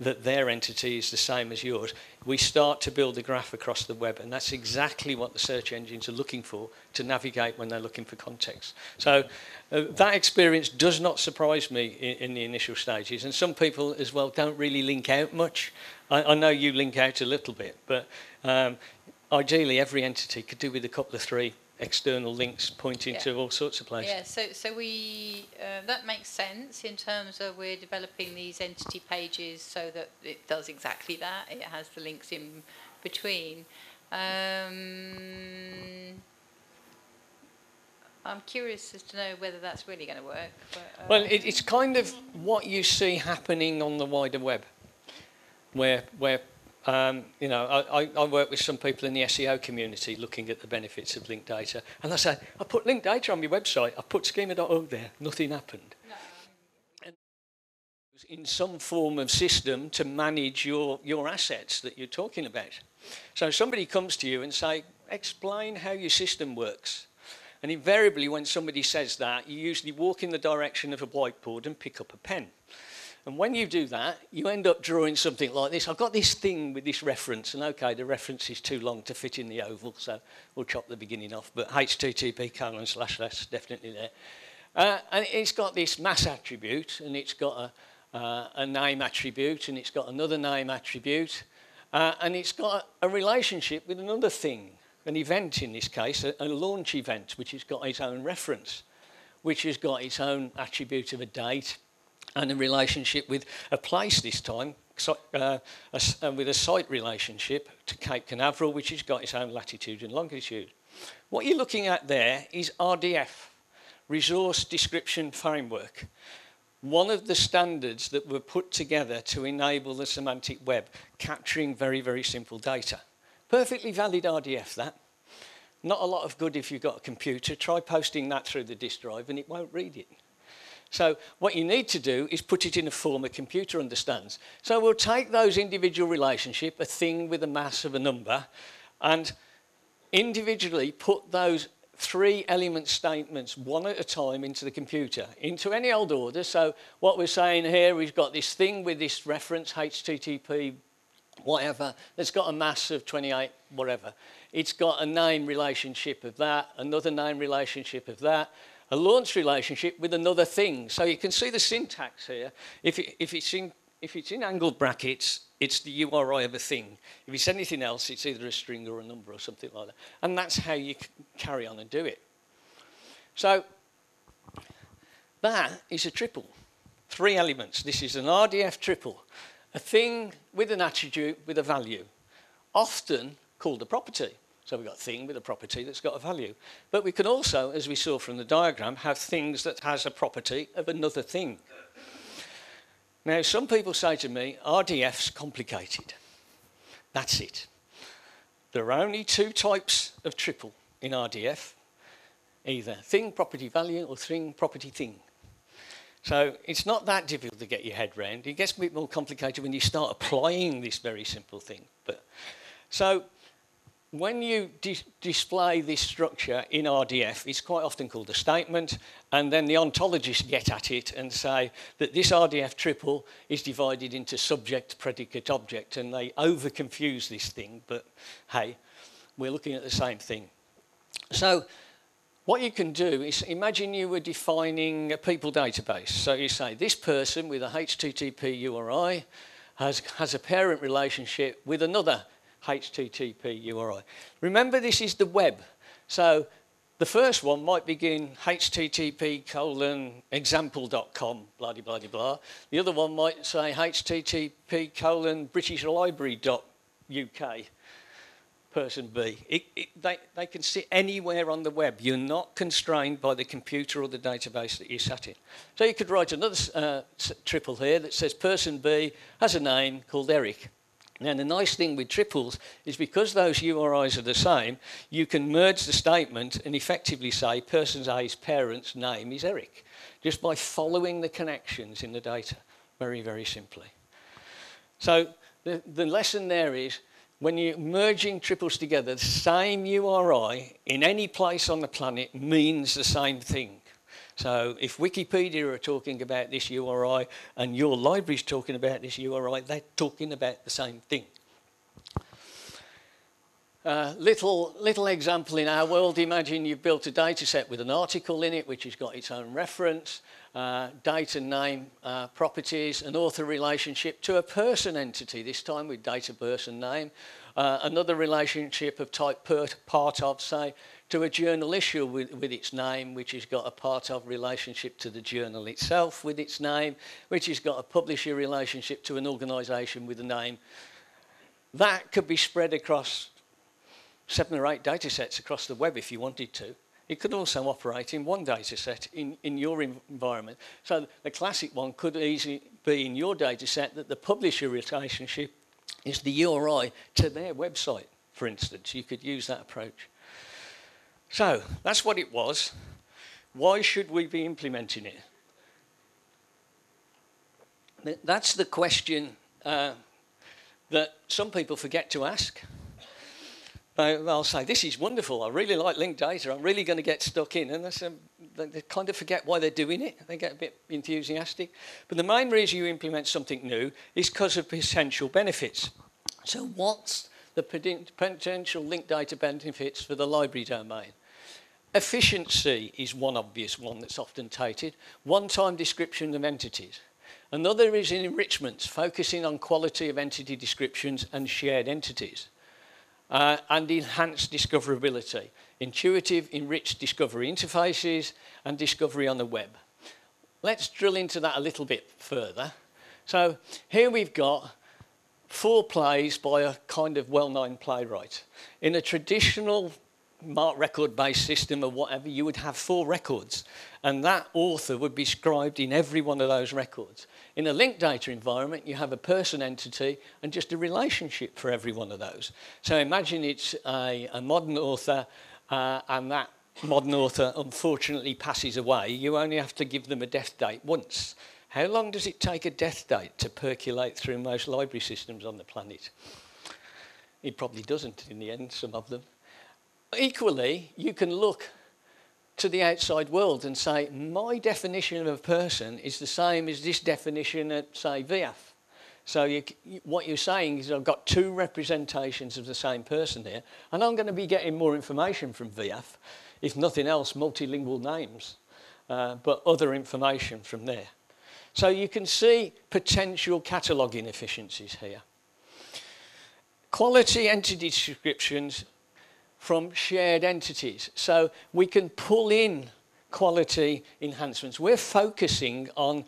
that their entity is the same as yours, we start to build a graph across the web and that's exactly what the search engines are looking for to navigate when they're looking for context. So uh, that experience does not surprise me in, in the initial stages and some people as well don't really link out much I, I know you link out a little bit, but um, ideally every entity could do with a couple of three external links pointing Yeah. to all sorts of places. Yeah, so so we uh, that makes sense in terms of we're developing these entity pages so that it does exactly that. It has the links in between. Um, I'm curious as to know whether that's really going to work. But, uh, Well, it, it's kind of what you see happening on the wider web, where where um, you know I, I- I work with some people in the SEO community looking at the benefits of linked data, and I say I put linked data on my website, I put schema.org there, nothing happened. And in some form of system to manage your, your assets that you're talking about. So somebody comes to you and say, explain how your system works. And invariably, when somebody says that, you usually walk in the direction of a whiteboard and pick up a pen. And when you do that, you end up drawing something like this. I've got this thing with this reference, and okay, the reference is too long to fit in the oval, so we'll chop the beginning off. But HTTP colon slash slash definitely there. Uh, and it's got this mass attribute, and it's got a, uh, a name attribute, and it's got another name attribute, uh, and it's got a relationship with another thing, an event in this case, a, a launch event, which has got its own reference, which has got its own attribute of a date, and a relationship with a place this time, uh, a uh, with a site relationship to Cape Canaveral, which has got its own latitude and longitude. What you're looking at there is RDF, Resource Description Framework, one of the standards that were put together to enable the semantic web, capturing very, very simple data. Perfectly valid RDF, that. Not a lot of good if you've got a computer. Try posting that through the disk drive and it won't read it. So what you need to do is put it in a form a computer understands. So we'll take those individual relationship, a thing with a mass of a number, and individually put those three element statements one at a time into the computer, into any old order. So what we're saying here, we've got this thing with this reference, HTTP, whatever, that's got a mass of 28, whatever. It's got a name relationship of that, another name relationship of that, a launch relationship with another thing. So you can see the syntax here. If, it, if, it's, in, if it's in angled brackets, it's the URI of a thing. If it's anything else, it's either a string or a number or something like that. And that's how you carry on and do it. So that is a triple. Three elements. This is an RDF triple. A thing with an attribute with a value. Often called a property. So we've got thing with a property that's got a value. But we can also, as we saw from the diagram, have things that has a property of another thing. Now, some people say to me, RDF's complicated. That's it. There are only two types of triple in RDF, either thing property value or thing property thing. So it's not that difficult to get your head round. It gets a bit more complicated when you start applying this very simple thing. But so when you dis display this structure in RDF, it's quite often called a statement, and then the ontologists get at it and say that this RDF triple is divided into subject, predicate, object, and they over confuse this thing, but hey, we're looking at the same thing. So what you can do is imagine you were defining a people database. So you say this person with a HTTP URI has, has a parent relationship with another HTTP URI. Remember, this is the web. So the first one might begin http colon example.com, blah, blah, blah. The other one might say http colon britishlibrary.uk, person B. It, it, they, they can sit anywhere on the web. You're not constrained by the computer or the database that you sat in. So you could write another uh, triple here that says person B has a name called Eric. Now, the nice thing with triples is because those URIs are the same, you can merge the statement and effectively say person A's parent's name is Eric, just by following the connections in the data, very, very simply. So the, the lesson there is when you're merging triples together, the same URI in any place on the planet means the same thing. So if Wikipedia are talking about this URI and your library is talking about this URI, they're talking about the same thing. Uh, little, little example in our world, imagine you've built a data set with an article in it which has got its own reference, uh, date and name uh, properties, an author relationship to a person entity, this time with date of birth and name, uh, another relationship of type per, part of, say, to a journal issue with, with its name, which has got a part of relationship to the journal itself with its name, which has got a publisher relationship to an organisation with a name. That could be spread across seven or eight data sets across the web if you wanted to. It could also operate in one data set in, in your environment. So the classic one could easily be in your data set that the publisher relationship is the URI to their website, for instance. You could use that approach. So that's what it was. Why should we be implementing it? That's the question uh, that some people forget to ask. They'll say, this is wonderful, I really like linked data, I'm really going to get stuck in. And they kind of forget why they're doing it. They get a bit enthusiastic. But the main reason you implement something new is because of potential benefits. So what's the potential linked data benefits for the library domain? Efficiency is one obvious one that's often touted. One-time description of entities. Another is enrichments, focusing on quality of entity descriptions and shared entities. Uh, and enhanced discoverability, intuitive, enriched discovery interfaces, and discovery on the web. Let's drill into that a little bit further. So here we've got four plays by a kind of well-known playwright. In a traditional MARC record based system or whatever, you would have four records. And that author would be scribed in every one of those records. In a linked data environment, you have a person entity and just a relationship for every one of those. So imagine it's a, a modern author uh, and that modern author unfortunately passes away. You only have to give them a death date once. How long does it take a death date to percolate through most library systems on the planet? It probably doesn't in the end, some of them. Equally, you can look to the outside world and say, my definition of a person is the same as this definition at, say, VIAF. So you, what you're saying is I've got two representations of the same person here, and I'm going to be getting more information from VIAF, if nothing else, multilingual names, uh, but other information from there. So you can see potential cataloguing efficiencies here. Quality entity descriptions from shared entities. So we can pull in quality enhancements. We're focusing on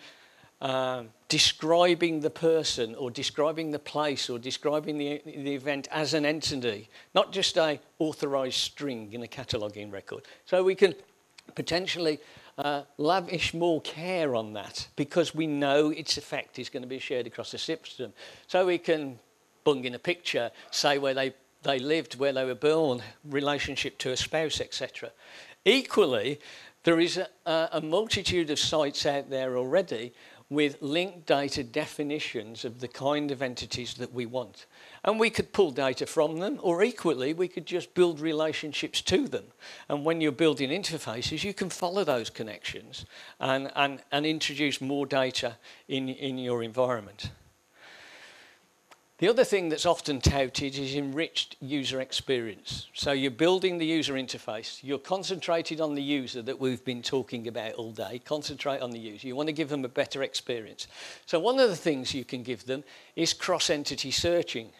uh, describing the person or describing the place or describing the, the event as an entity, not just a authorized string in a cataloging record. So we can potentially uh, lavish more care on that because we know its effect is going to be shared across the system. So we can bung in a picture, say where they they lived, where they were born, relationship to a spouse, etc. Equally, there is a, a multitude of sites out there already with linked data definitions of the kind of entities that we want. And we could pull data from them, or equally, we could just build relationships to them. And when you're building interfaces, you can follow those connections and, and, and introduce more data in, in your environment. The other thing that's often touted is enriched user experience. So you're building the user interface, you're concentrated on the user that we've been talking about all day, concentrate on the user. You want to give them a better experience. So one of the things you can give them is cross-entity searching.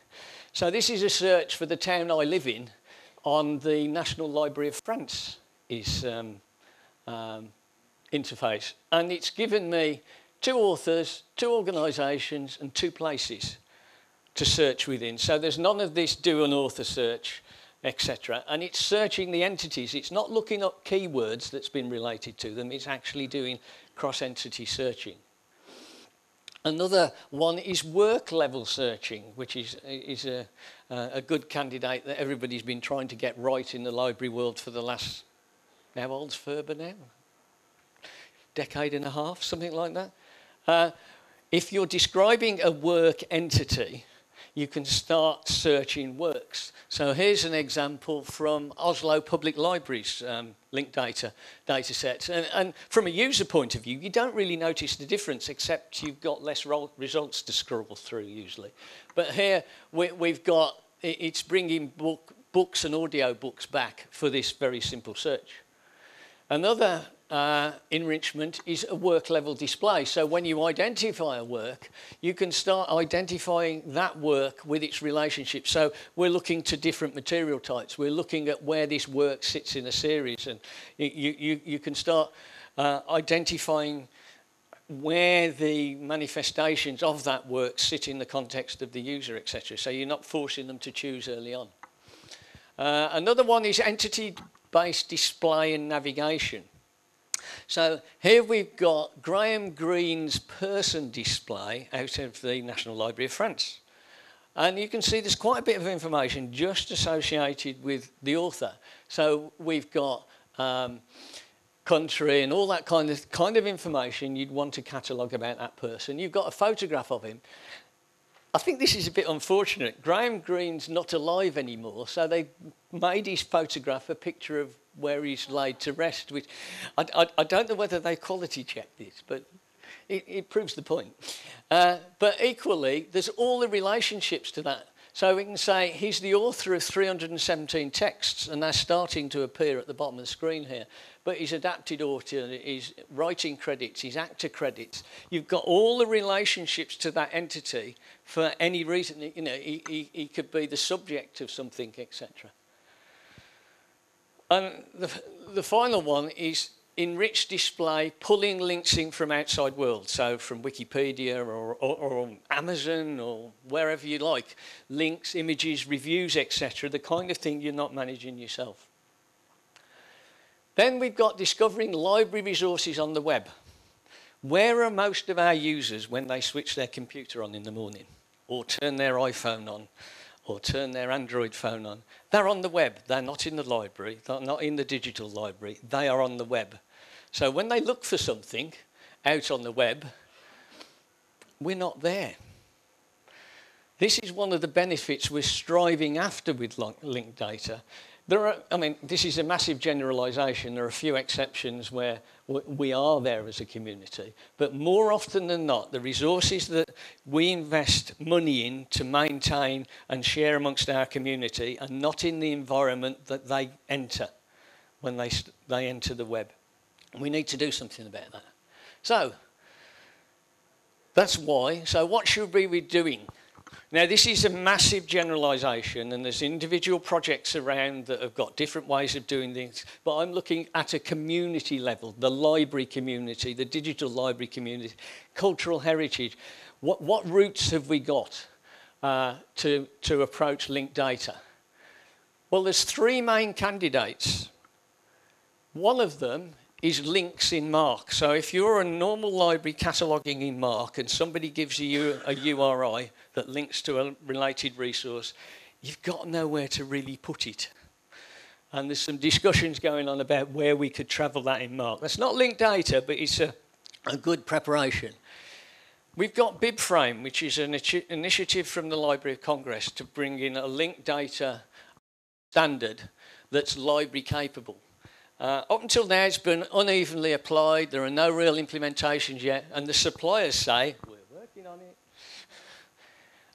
So this is a search for the town I live in on the National Library of France is um, um, interface. And it's given me two authors, two organisations and two places to search within. So there's none of this do an author search, etc. And it's searching the entities. It's not looking up keywords that's been related to them. It's actually doing cross-entity searching. Another one is work level searching, which is, is a, a good candidate that everybody's been trying to get right in the library world for the last, how old's FRBR now? Decade and a half, something like that. Uh, if you're describing a work entity, you can start searching works. So here's an example from Oslo Public Library's um, linked data data sets. And, and, from a user point of view, you don't really notice the difference except you've got less results to scroll through usually. But here we, have got, it's bringing book, books and audio books back for this very simple search. Another uh, enrichment is a work level display. So when you identify a work, you can start identifying that work with its relationship. So we're looking to different material types. We're looking at where this work sits in a series and you, you, you can start uh, identifying where the manifestations of that work sit in the context of the user, etc. So you're not forcing them to choose early on. Uh, another one is entity-based display and navigation. So here we've got Graham Greene's person display out of the National Library of France. And you can see there's quite a bit of information just associated with the author. So we've got um, country and all that kind of, kind of information you'd want to catalogue about that person. You've got a photograph of him. I think this is a bit unfortunate. Graham Greene's not alive anymore, so they made his photograph a picture of where he's laid to rest. Which I, I, I don't know whether they quality checked this, but it, it proves the point. Uh, but equally, there's all the relationships to that. So we can say he's the author of 317 texts, and they're starting to appear at the bottom of the screen here. But he's adapted author, he's writing credits, he's actor credits. You've got all the relationships to that entity for any reason. You know, he, he, he could be the subject of something, etc. And the, the final one is enriched display, pulling links in from outside world, so from Wikipedia or, or, or Amazon or wherever you like, links, images, reviews, etc., the kind of thing you're not managing yourself. Then we've got discovering library resources on the web. Where are most of our users when they switch their computer on in the morning or turn their iPhone on or turn their Android phone on. They're on the web. They're not in the library. They're not in the digital library. They are on the web. So when they look for something out on the web, we're not there. This is one of the benefits we're striving after with linked data, there are, I mean, this is a massive generalisation. There are a few exceptions where we are there as a community. But more often than not, the resources that we invest money in to maintain and share amongst our community are not in the environment that they enter when they, they enter the web. We need to do something about that. So, that's why. So what should we be doing? Now, this is a massive generalisation, and there's individual projects around that have got different ways of doing things, but I'm looking at a community level, the library community, the digital library community, cultural heritage. What, what routes have we got uh, to, to approach linked data? Well, there's three main candidates. One of them is links in MARC. So if you're a normal library cataloguing in MARC and somebody gives you a URI that links to a related resource, you've got nowhere to really put it. And there's some discussions going on about where we could travel that in MARC. That's not linked data, but it's a, a good preparation. we've got BibFrame, which is an initiative from the Library of Congress to bring in a linked data standard that's library capable. Uh, up until now, it's been unevenly applied. There are no real implementations yet, and the suppliers say, we're working on it.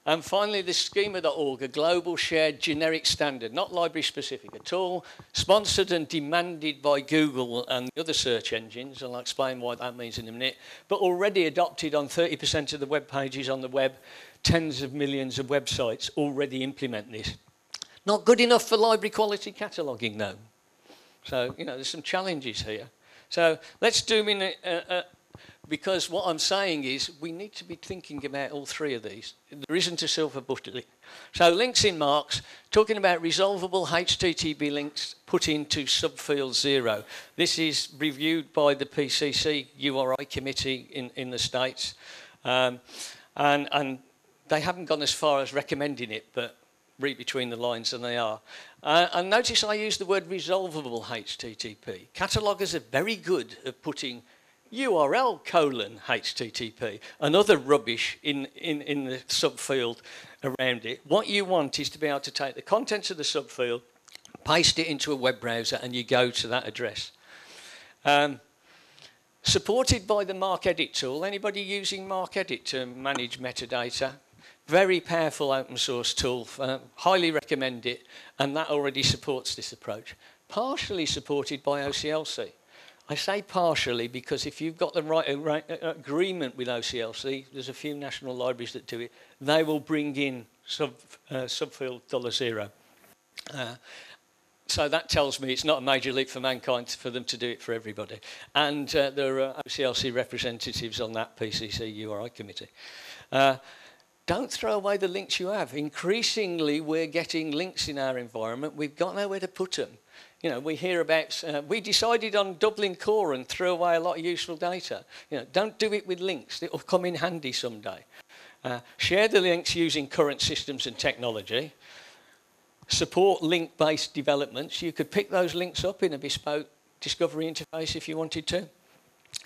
And finally, the schema.org, a global shared generic standard, not library specific at all, sponsored and demanded by Google and the other search engines. I'll explain what that means in a minute, but already adopted on 30% of the web pages on the web. Tens of millions of websites already implement this. Not good enough for library quality cataloguing, though. So, you know, there's some challenges here. So let's do in a, a, because what I'm saying is we need to be thinking about all three of these. There isn't a silver bullet. So links in MARCs, talking about resolvable HTTP links put into subfield zero. This is reviewed by the PCC URI committee in, in the States. Um, and, and they haven't gone as far as recommending it, but read between the lines and they are. Uh, and notice I use the word resolvable HTTP. Catalogers are very good at putting URL colon HTTP and other rubbish in, in, in the subfield around it. What you want is to be able to take the contents of the subfield, paste it into a web browser, and you go to that address. Um, supported by the MarcEdit tool. Anybody using MarcEdit to manage metadata? Very powerful open source tool, uh, highly recommend it, and that already supports this approach. Partially supported by OCLC. I say partially because if you've got the right, uh, right uh, agreement with OCLC, there's a few national libraries that do it, they will bring in sub, uh, subfield dollar zero. Uh, so that tells me it's not a major leap for mankind for them to do it for everybody. And uh, there are OCLC representatives on that PCC URI committee. Uh, don't throw away the links you have. Increasingly, we're getting links in our environment. We've got nowhere to put them. You know, we hear about, uh, we decided on Dublin Core and threw away a lot of useful data. You know, don't do it with links. It will come in handy someday. Uh, share the links using current systems and technology. Support link-based developments. You could pick those links up in a bespoke discovery interface if you wanted to.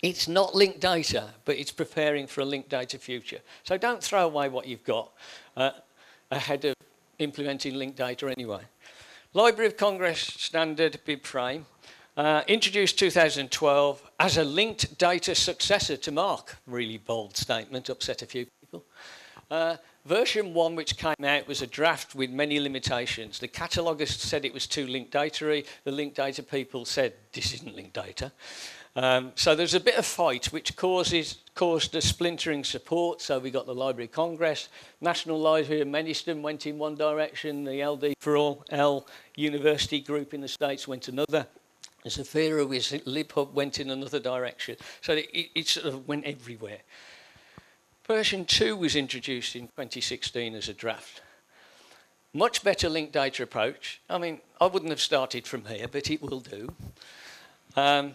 It's not linked data, but it's preparing for a linked data future. So don't throw away what you've got uh, ahead of implementing linked data anyway. Library of Congress standard BibFrame, uh, introduced 2012 as a linked data successor to MARC. Really bold statement, upset a few people. Uh, version 1, which came out, was a draft with many limitations. The cataloguers said it was too linked data The linked data people said this isn't linked data. Um, so there's a bit of fight which causes, caused a splintering support. So we got the Library of Congress, National Library of Medicine went in one direction, the LD for All L University group in the States went another. The Zepheira with LibHub went in another direction. So it, it, it sort of went everywhere. Version 2 was introduced in 2016 as a draft. Much better linked data approach. I mean, I wouldn't have started from here, but it will do. Um,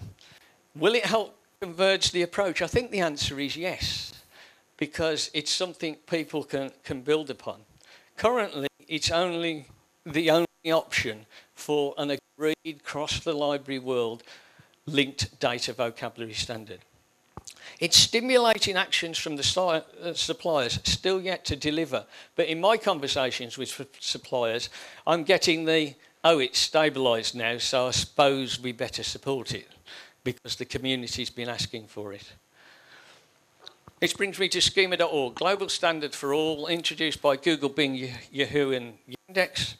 Will it help converge the approach? I think the answer is yes, because it's something people can, can build upon. Currently, it's only the only option for an agreed cross the library world linked data vocabulary standard. It's stimulating actions from the uh, suppliers, still yet to deliver. But in my conversations with suppliers, I'm getting the, oh, it's stabilised now, so I suppose we better support it because the community's been asking for it. This brings me to schema.org, global standard for all, introduced by Google, Bing, Yahoo, and Yandex.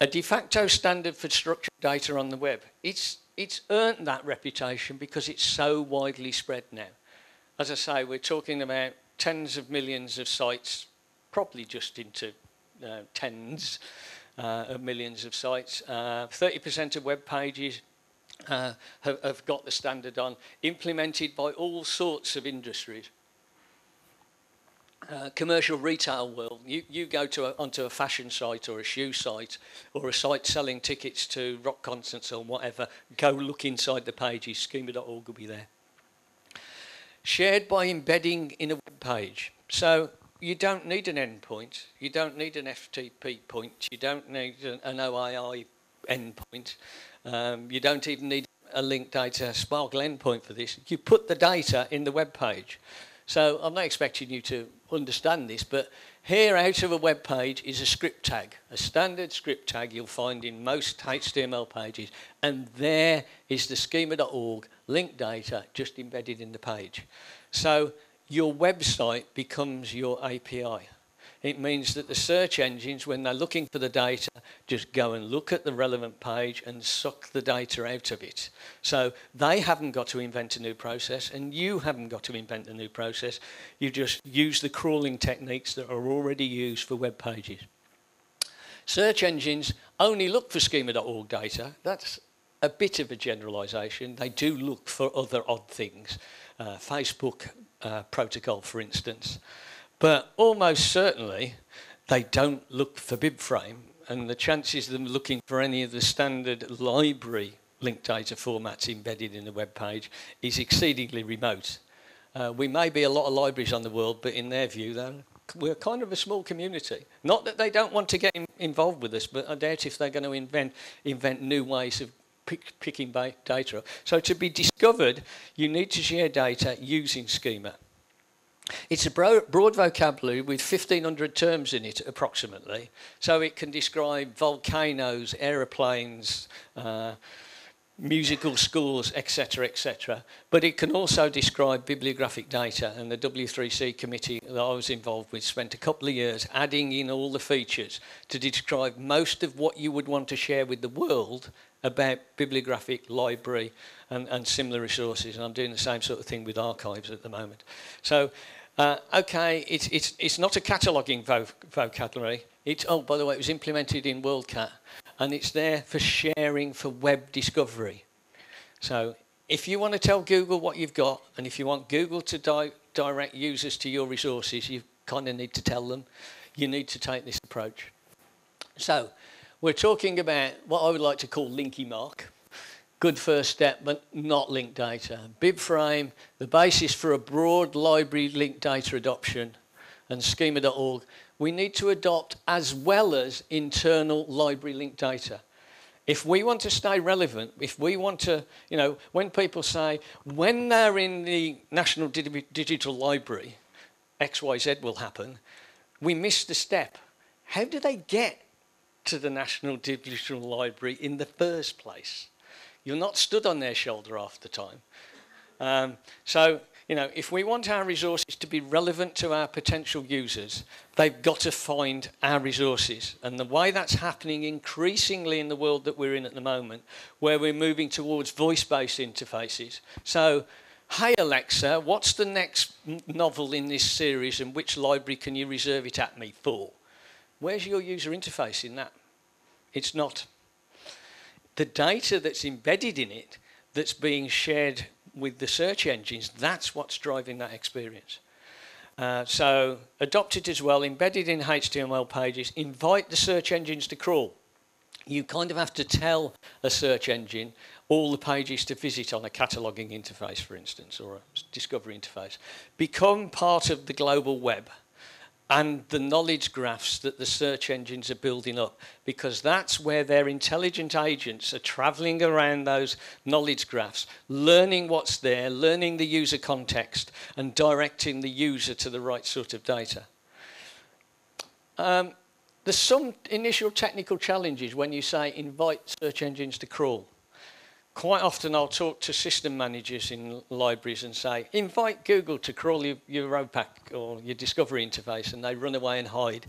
A de facto standard for structured data on the web. It's, it's earned that reputation because it's so widely spread now. As I say, we're talking about tens of millions of sites, probably just into uh, tens uh, of millions of sites. 30% uh, of web pages, uh, have, have got the standard on, implemented by all sorts of industries. Uh, commercial retail world, you, you go to a, onto a fashion site or a shoe site or a site selling tickets to rock concerts or whatever, go look inside the pages, schema.org will be there. Shared by embedding in a web page. So you don't need an endpoint, you don't need an FTP point, you don't need an, an OAI endpoint. Um, you don't even need a linked data SPARQL endpoint for this. You put the data in the web page. So I'm not expecting you to understand this, but here out of a web page is a script tag, a standard script tag you'll find in most HTML pages, and there is the schema.org link data just embedded in the page. So your website becomes your API. It means that the search engines, when they're looking for the data, just go and look at the relevant page and suck the data out of it. So they haven't got to invent a new process, and you haven't got to invent a new process. You just use the crawling techniques that are already used for web pages. Search engines only look for schema.org data. That's a bit of a generalization. They do look for other odd things. Uh, Facebook uh, protocol, for instance. But almost certainly, they don't look for BibFrame, and the chances of them looking for any of the standard library linked data formats embedded in the web page is exceedingly remote. Uh, we may be a lot of libraries on the world, but in their view, we're kind of a small community. Not that they don't want to get in, involved with us, but I doubt if they're going to invent, invent new ways of pick, picking data up. So to be discovered, you need to share data using schema. It's a broad vocabulary with 1,500 terms in it, approximately. So it can describe volcanoes, aeroplanes, uh, musical schools, etc., etc. But it can also describe bibliographic data, and the W3C committee that I was involved with spent a couple of years adding in all the features to describe most of what you would want to share with the world about bibliographic, library, and, and similar resources. And I'm doing the same sort of thing with archives at the moment. So, uh, okay, it's, it's, it's not a cataloguing vo vocabulary. It's, oh, by the way, it was implemented in WorldCat, and it's there for sharing for web discovery. So if you want to tell Google what you've got, and if you want Google to di direct users to your resources, you kind of need to tell them. You need to take this approach. So we're talking about what I would like to call linky MARC. Good first step, but not linked data. BibFrame, the basis for a broad library linked data adoption, and schema.org, we need to adopt as well as internal library linked data. If we want to stay relevant, if we want to, you know, when people say, when they're in the National Digital Library, XYZ will happen, we miss the step. How do they get to the National Digital Library in the first place. You're not stood on their shoulder half the time. Um, so, you know, if we want our resources to be relevant to our potential users, they've got to find our resources. And the way that's happening increasingly in the world that we're in at the moment, where we're moving towards voice-based interfaces. So, hey Alexa, what's the next novel in this series and which library can you reserve it at me for? Where's your user interface in that? It's not. The data that's embedded in it that's being shared with the search engines, that's what's driving that experience. Uh, so adopt it as well, embedded in HTML pages, invite the search engines to crawl. You kind of have to tell a search engine all the pages to visit on a cataloging interface, for instance, or a discovery interface. Become part of the global web and the knowledge graphs that the search engines are building up because that's where their intelligent agents are traveling around those knowledge graphs, learning what's there, learning the user context, and directing the user to the right sort of data. Um, there's some initial technical challenges when you say invite search engines to crawl quite often I'll talk to system managers in libraries and say, invite Google to crawl your, your OPAC or your discovery interface, and they run away and hide.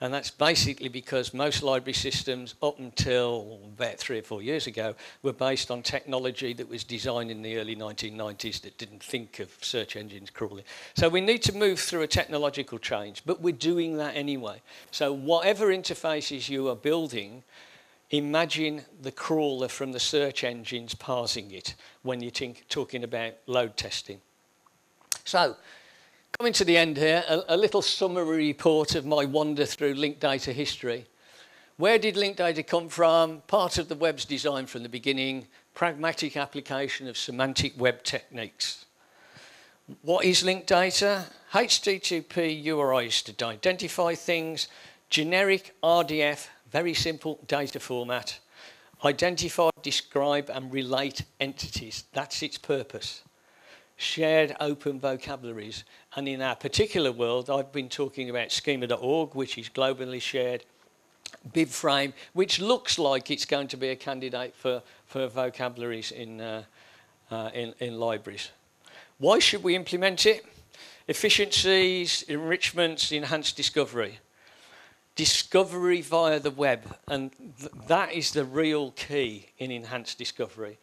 And that's basically because most library systems, up until about three or four years ago, were based on technology that was designed in the early 1990s that didn't think of search engines crawling. So we need to move through a technological change, but we're doing that anyway. So whatever interfaces you are building, Imagine the crawler from the search engines parsing it when you're talking about load testing. So, coming to the end here, a, a little summary report of my wander through linked data history. Where did linked data come from? Part of the web's design from the beginning, pragmatic application of semantic web techniques. What is linked data? HTTP URIs to identify things, generic RDF very simple data format. Identify, describe and relate entities. That's its purpose. shared open vocabularies. And in our particular world, I've been talking about schema.org, which is globally shared, BibFrame, which looks like it's going to be a candidate for, for vocabularies in, uh, uh, in, in libraries. Why should we implement it? Efficiencies, enrichments, enhanced discovery. Discovery via the web, and th that is the real key in enhanced discovery.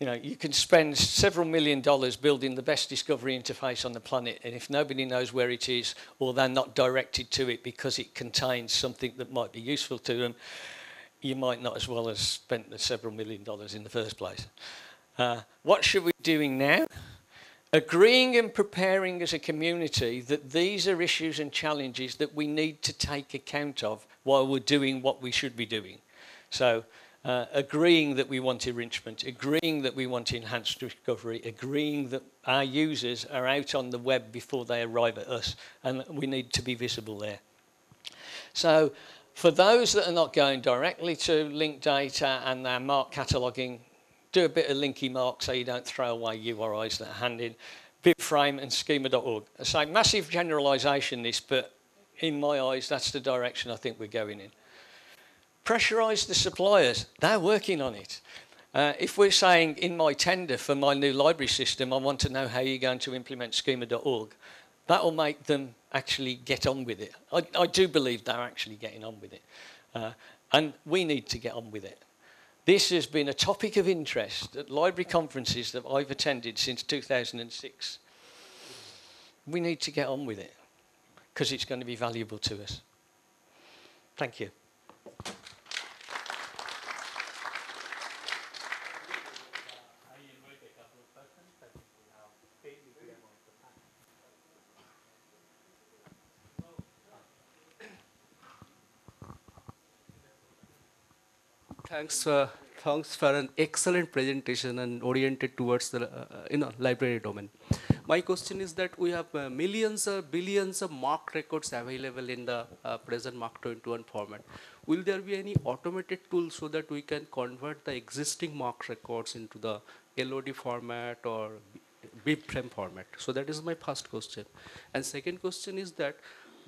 You know, you can spend several million dollars building the best discovery interface on the planet, and if nobody knows where it is, or they're not directed to it because it contains something that might be useful to them, you might not as well have spent the several million dollars in the first place. Uh, what should we be doing now? Agreeing and preparing as a community that these are issues and challenges that we need to take account of while we're doing what we should be doing. So uh, agreeing that we want enrichment, agreeing that we want enhanced discovery, agreeing that our users are out on the web before they arrive at us, and we need to be visible there. So for those that are not going directly to linked data and their MARC cataloging, do a bit of linky mark so you don't throw away URIs that are handed. BibFrame and schema.org. It's a massive generalisation this, but in my eyes, that's the direction I think we're going in. Pressurise the suppliers. They're working on it. Uh, if we're saying in my tender for my new library system, I want to know how you're going to implement schema.org, that will make them actually get on with it. I, I, do believe they're actually getting on with it. Uh, and we need to get on with it. This has been a topic of interest at library conferences that I've attended since 2006. We need to get on with it because it's going to be valuable to us. Thank you. Thanks, uh, thanks for an excellent presentation and oriented towards the uh, you know library domain. My question is that we have uh, millions or billions of MARC records available in the uh, present MARC 21 format. Will there be any automated tool so that we can convert the existing MARC records into the LOD format or BibFrame format? So that is my first question. And second question is that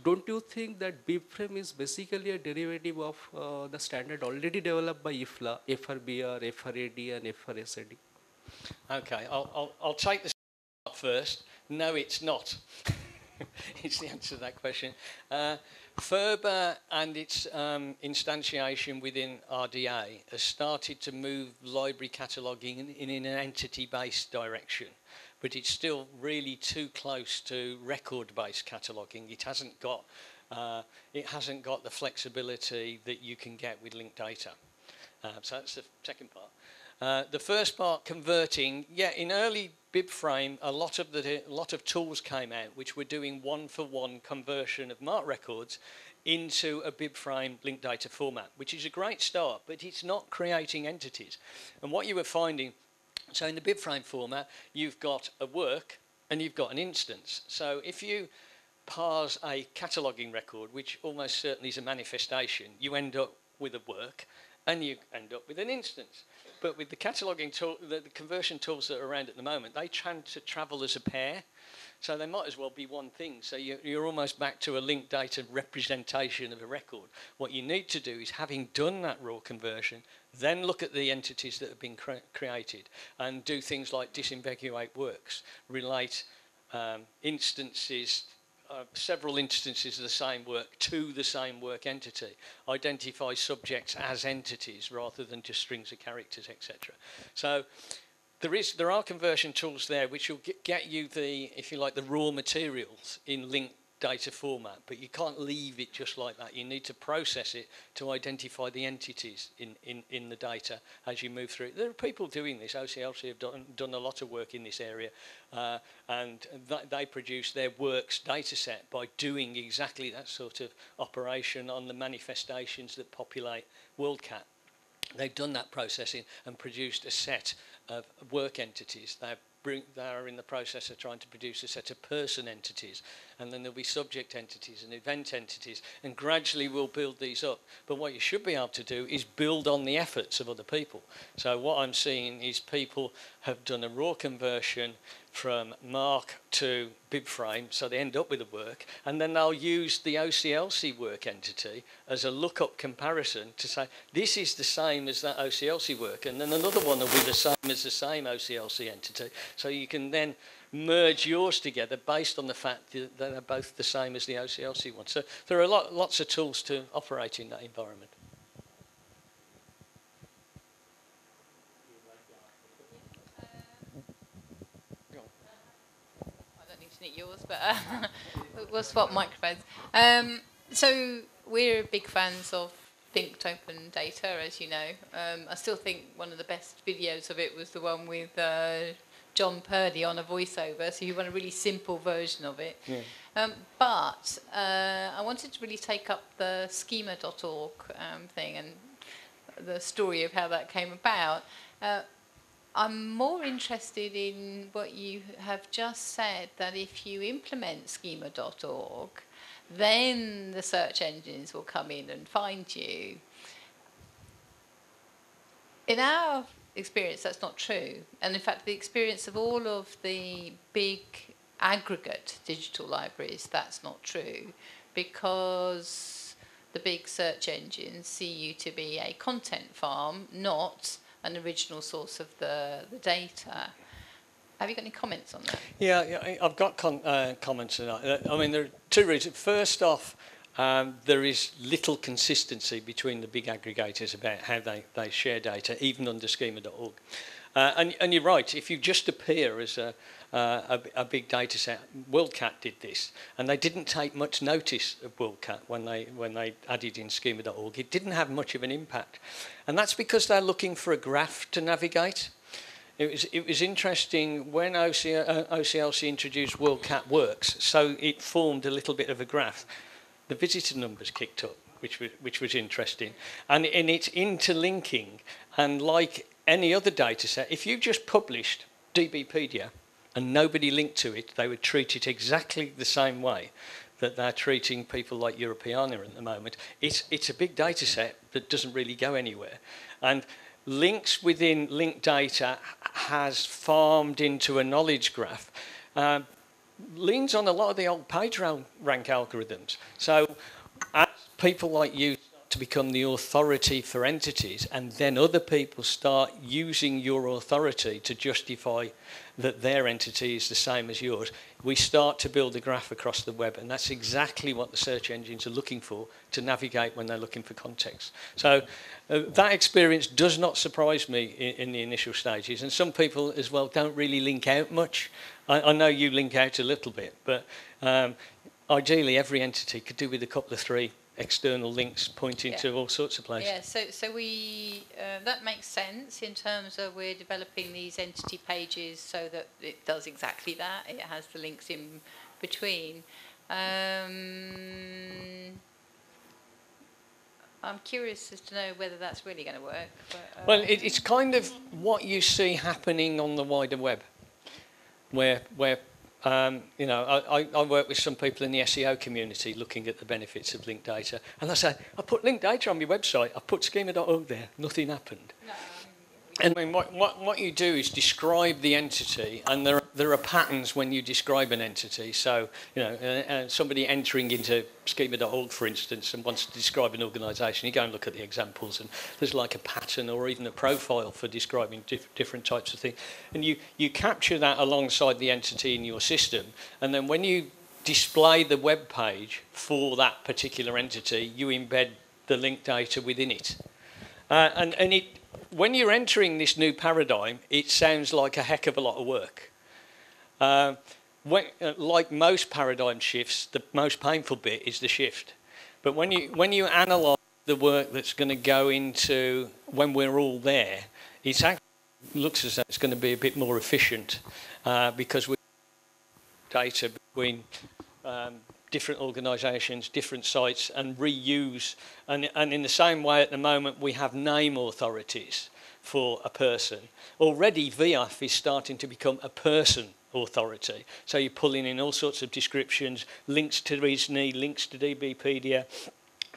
don't you think that BibFrame is basically a derivative of uh, the standard already developed by IFLA, FRBR, FRAD, and FRSAD? Okay, I'll, I'll, I'll take this first. No, it's not. it's the answer to that question. Uh, FRBR and its um, instantiation within RDA has started to move library cataloguing in, in an entity-based direction but it's still really too close to record-based cataloging. It hasn't got uh, it hasn't got the flexibility that you can get with linked data. Uh, so that's the second part. Uh, the first part, converting, yeah, in early BibFrame, a lot of the a lot of tools came out which were doing one-for-one -one conversion of MARC records into a BibFrame linked data format, which is a great start, but it's not creating entities. And what you were finding so in the BibFrame format, you've got a work and you've got an instance. So if you parse a cataloging record, which almost certainly is a manifestation, you end up with a work and you end up with an instance. But with the cataloging tool, the, the conversion tools that are around at the moment, they tend to travel as a pair. So they might as well be one thing. So you, you're almost back to a linked data representation of a record. What you need to do is, having done that raw conversion, then look at the entities that have been cre created and do things like disambiguate works, relate um, instances, uh, several instances of the same work to the same work entity, identify subjects as entities rather than just strings of characters, etc. So there is there are conversion tools there which will get, get you the if you like the raw materials in linked data format but you can't leave it just like that you need to process it to identify the entities in, in, in the data as you move through it. there are people doing this OCLC have done, done a lot of work in this area uh, and th they produce their works data set by doing exactly that sort of operation on the manifestations that populate WorldCat they've done that processing and produced a set of work entities. They're they are in the process of trying to produce a set of person entities and then there'll be subject entities and event entities and gradually we'll build these up but what you should be able to do is build on the efforts of other people so what I'm seeing is people have done a raw conversion from MARC to bibframe, so they end up with a work, and then they'll use the OCLC work entity as a lookup comparison to say this is the same as that OCLC work, and then another one will be the same as the same OCLC entity. So you can then merge yours together based on the fact that they're both the same as the OCLC one. So there are lot, lots of tools to operate in that environment. I don't need to need yours, but uh, we'll swap microphones. Um, so we're big fans of Linked Open Data, as you know. Um, I still think one of the best videos of it was the one with uh, John Purdy on a voiceover, so you want a really simple version of it. Yeah. Um, but uh, I wanted to really take up the schema.org um, thing and the story of how that came about. Uh, I'm more interested in what you have just said that if you implement schema.org, then the search engines will come in and find you. In our experience, that's not true. And in fact, the experience of all of the big aggregate digital libraries, that's not true because the big search engines see you to be a content farm, not an original source of the, the data. Have you got any comments on that? Yeah, yeah I've got uh, comments on that. I mean, there are two reasons. First off, um, there is little consistency between the big aggregators about how they, they share data, even under schema.org. Uh, and, and you're right, if you just appear as a, uh, a, a, big data set, WorldCat did this, and they didn't take much notice of WorldCat when they, when they added in schema.org. It didn't have much of an impact. And that's because they're looking for a graph to navigate. It was, it was interesting when OC, uh, OCLC introduced WorldCat Works, so it formed a little bit of a graph. The visitor numbers kicked up, which was, which was interesting. And, in it's interlinking, and like any other data set, if you just published DBpedia and nobody linked to it, they would treat it exactly the same way that they're treating people like Europeana at the moment. It's, it's a big data set that doesn't really go anywhere. And links within linked data has farmed into a knowledge graph. Uh, leans on a lot of the old PageRank algorithms. So as people like you to become the authority for entities, and then other people start using your authority to justify that their entity is the same as yours, we start to build a graph across the web, and that's exactly what the search engines are looking for to navigate when they're looking for context. So uh, that experience does not surprise me in, in, the initial stages, and some people as well don't really link out much. I, I know you link out a little bit, but um, ideally every entity could do with a couple of three external links pointing yeah. to all sorts of places. Yeah, so so we uh, that makes sense in terms of we're developing these entity pages so that it does exactly that. It has the links in between. Um, I'm curious as to know whether that's really going to work. But, uh, well, it, it's kind of what you see happening on the wider web, where where um, you know, I, I work with some people in the SEO community looking at the benefits of linked data, and I say, I put linked data on my website, I put schema.org there, nothing happened. No. And I mean, what, what, what you do is describe the entity, and there, there are patterns when you describe an entity. So, you know, uh, uh, somebody entering into schema.org, for instance, and wants to describe an organisation, you go and look at the examples, and there's like a pattern or even a profile for describing diff different types of things. And you, you capture that alongside the entity in your system, and then when you display the web page for that particular entity, you embed the linked data within it. Uh, and, and it, when you're entering this new paradigm, it sounds like a heck of a lot of work. Uh, when, uh, like most paradigm shifts, the most painful bit is the shift. But when you, when you analyse the work that's going to go into when we're all there, it actually looks as though it's going to be a bit more efficient uh, because we data between um, different organisations, different sites, and reuse. And, and in the same way, at the moment, we have name authorities for a person. Already, VIAF is starting to become a person authority. So you're pulling in all sorts of descriptions, links to ISNI, links to DBpedia,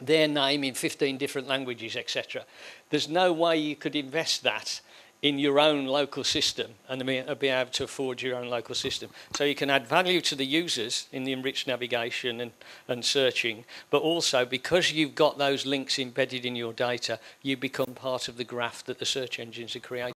their name in 15 different languages, etc. There's no way you could invest that in your own local system and be able to afford your own local system. So you can add value to the users in the enriched navigation and, and searching, but also because you've got those links embedded in your data, you become part of the graph that the search engines are creating.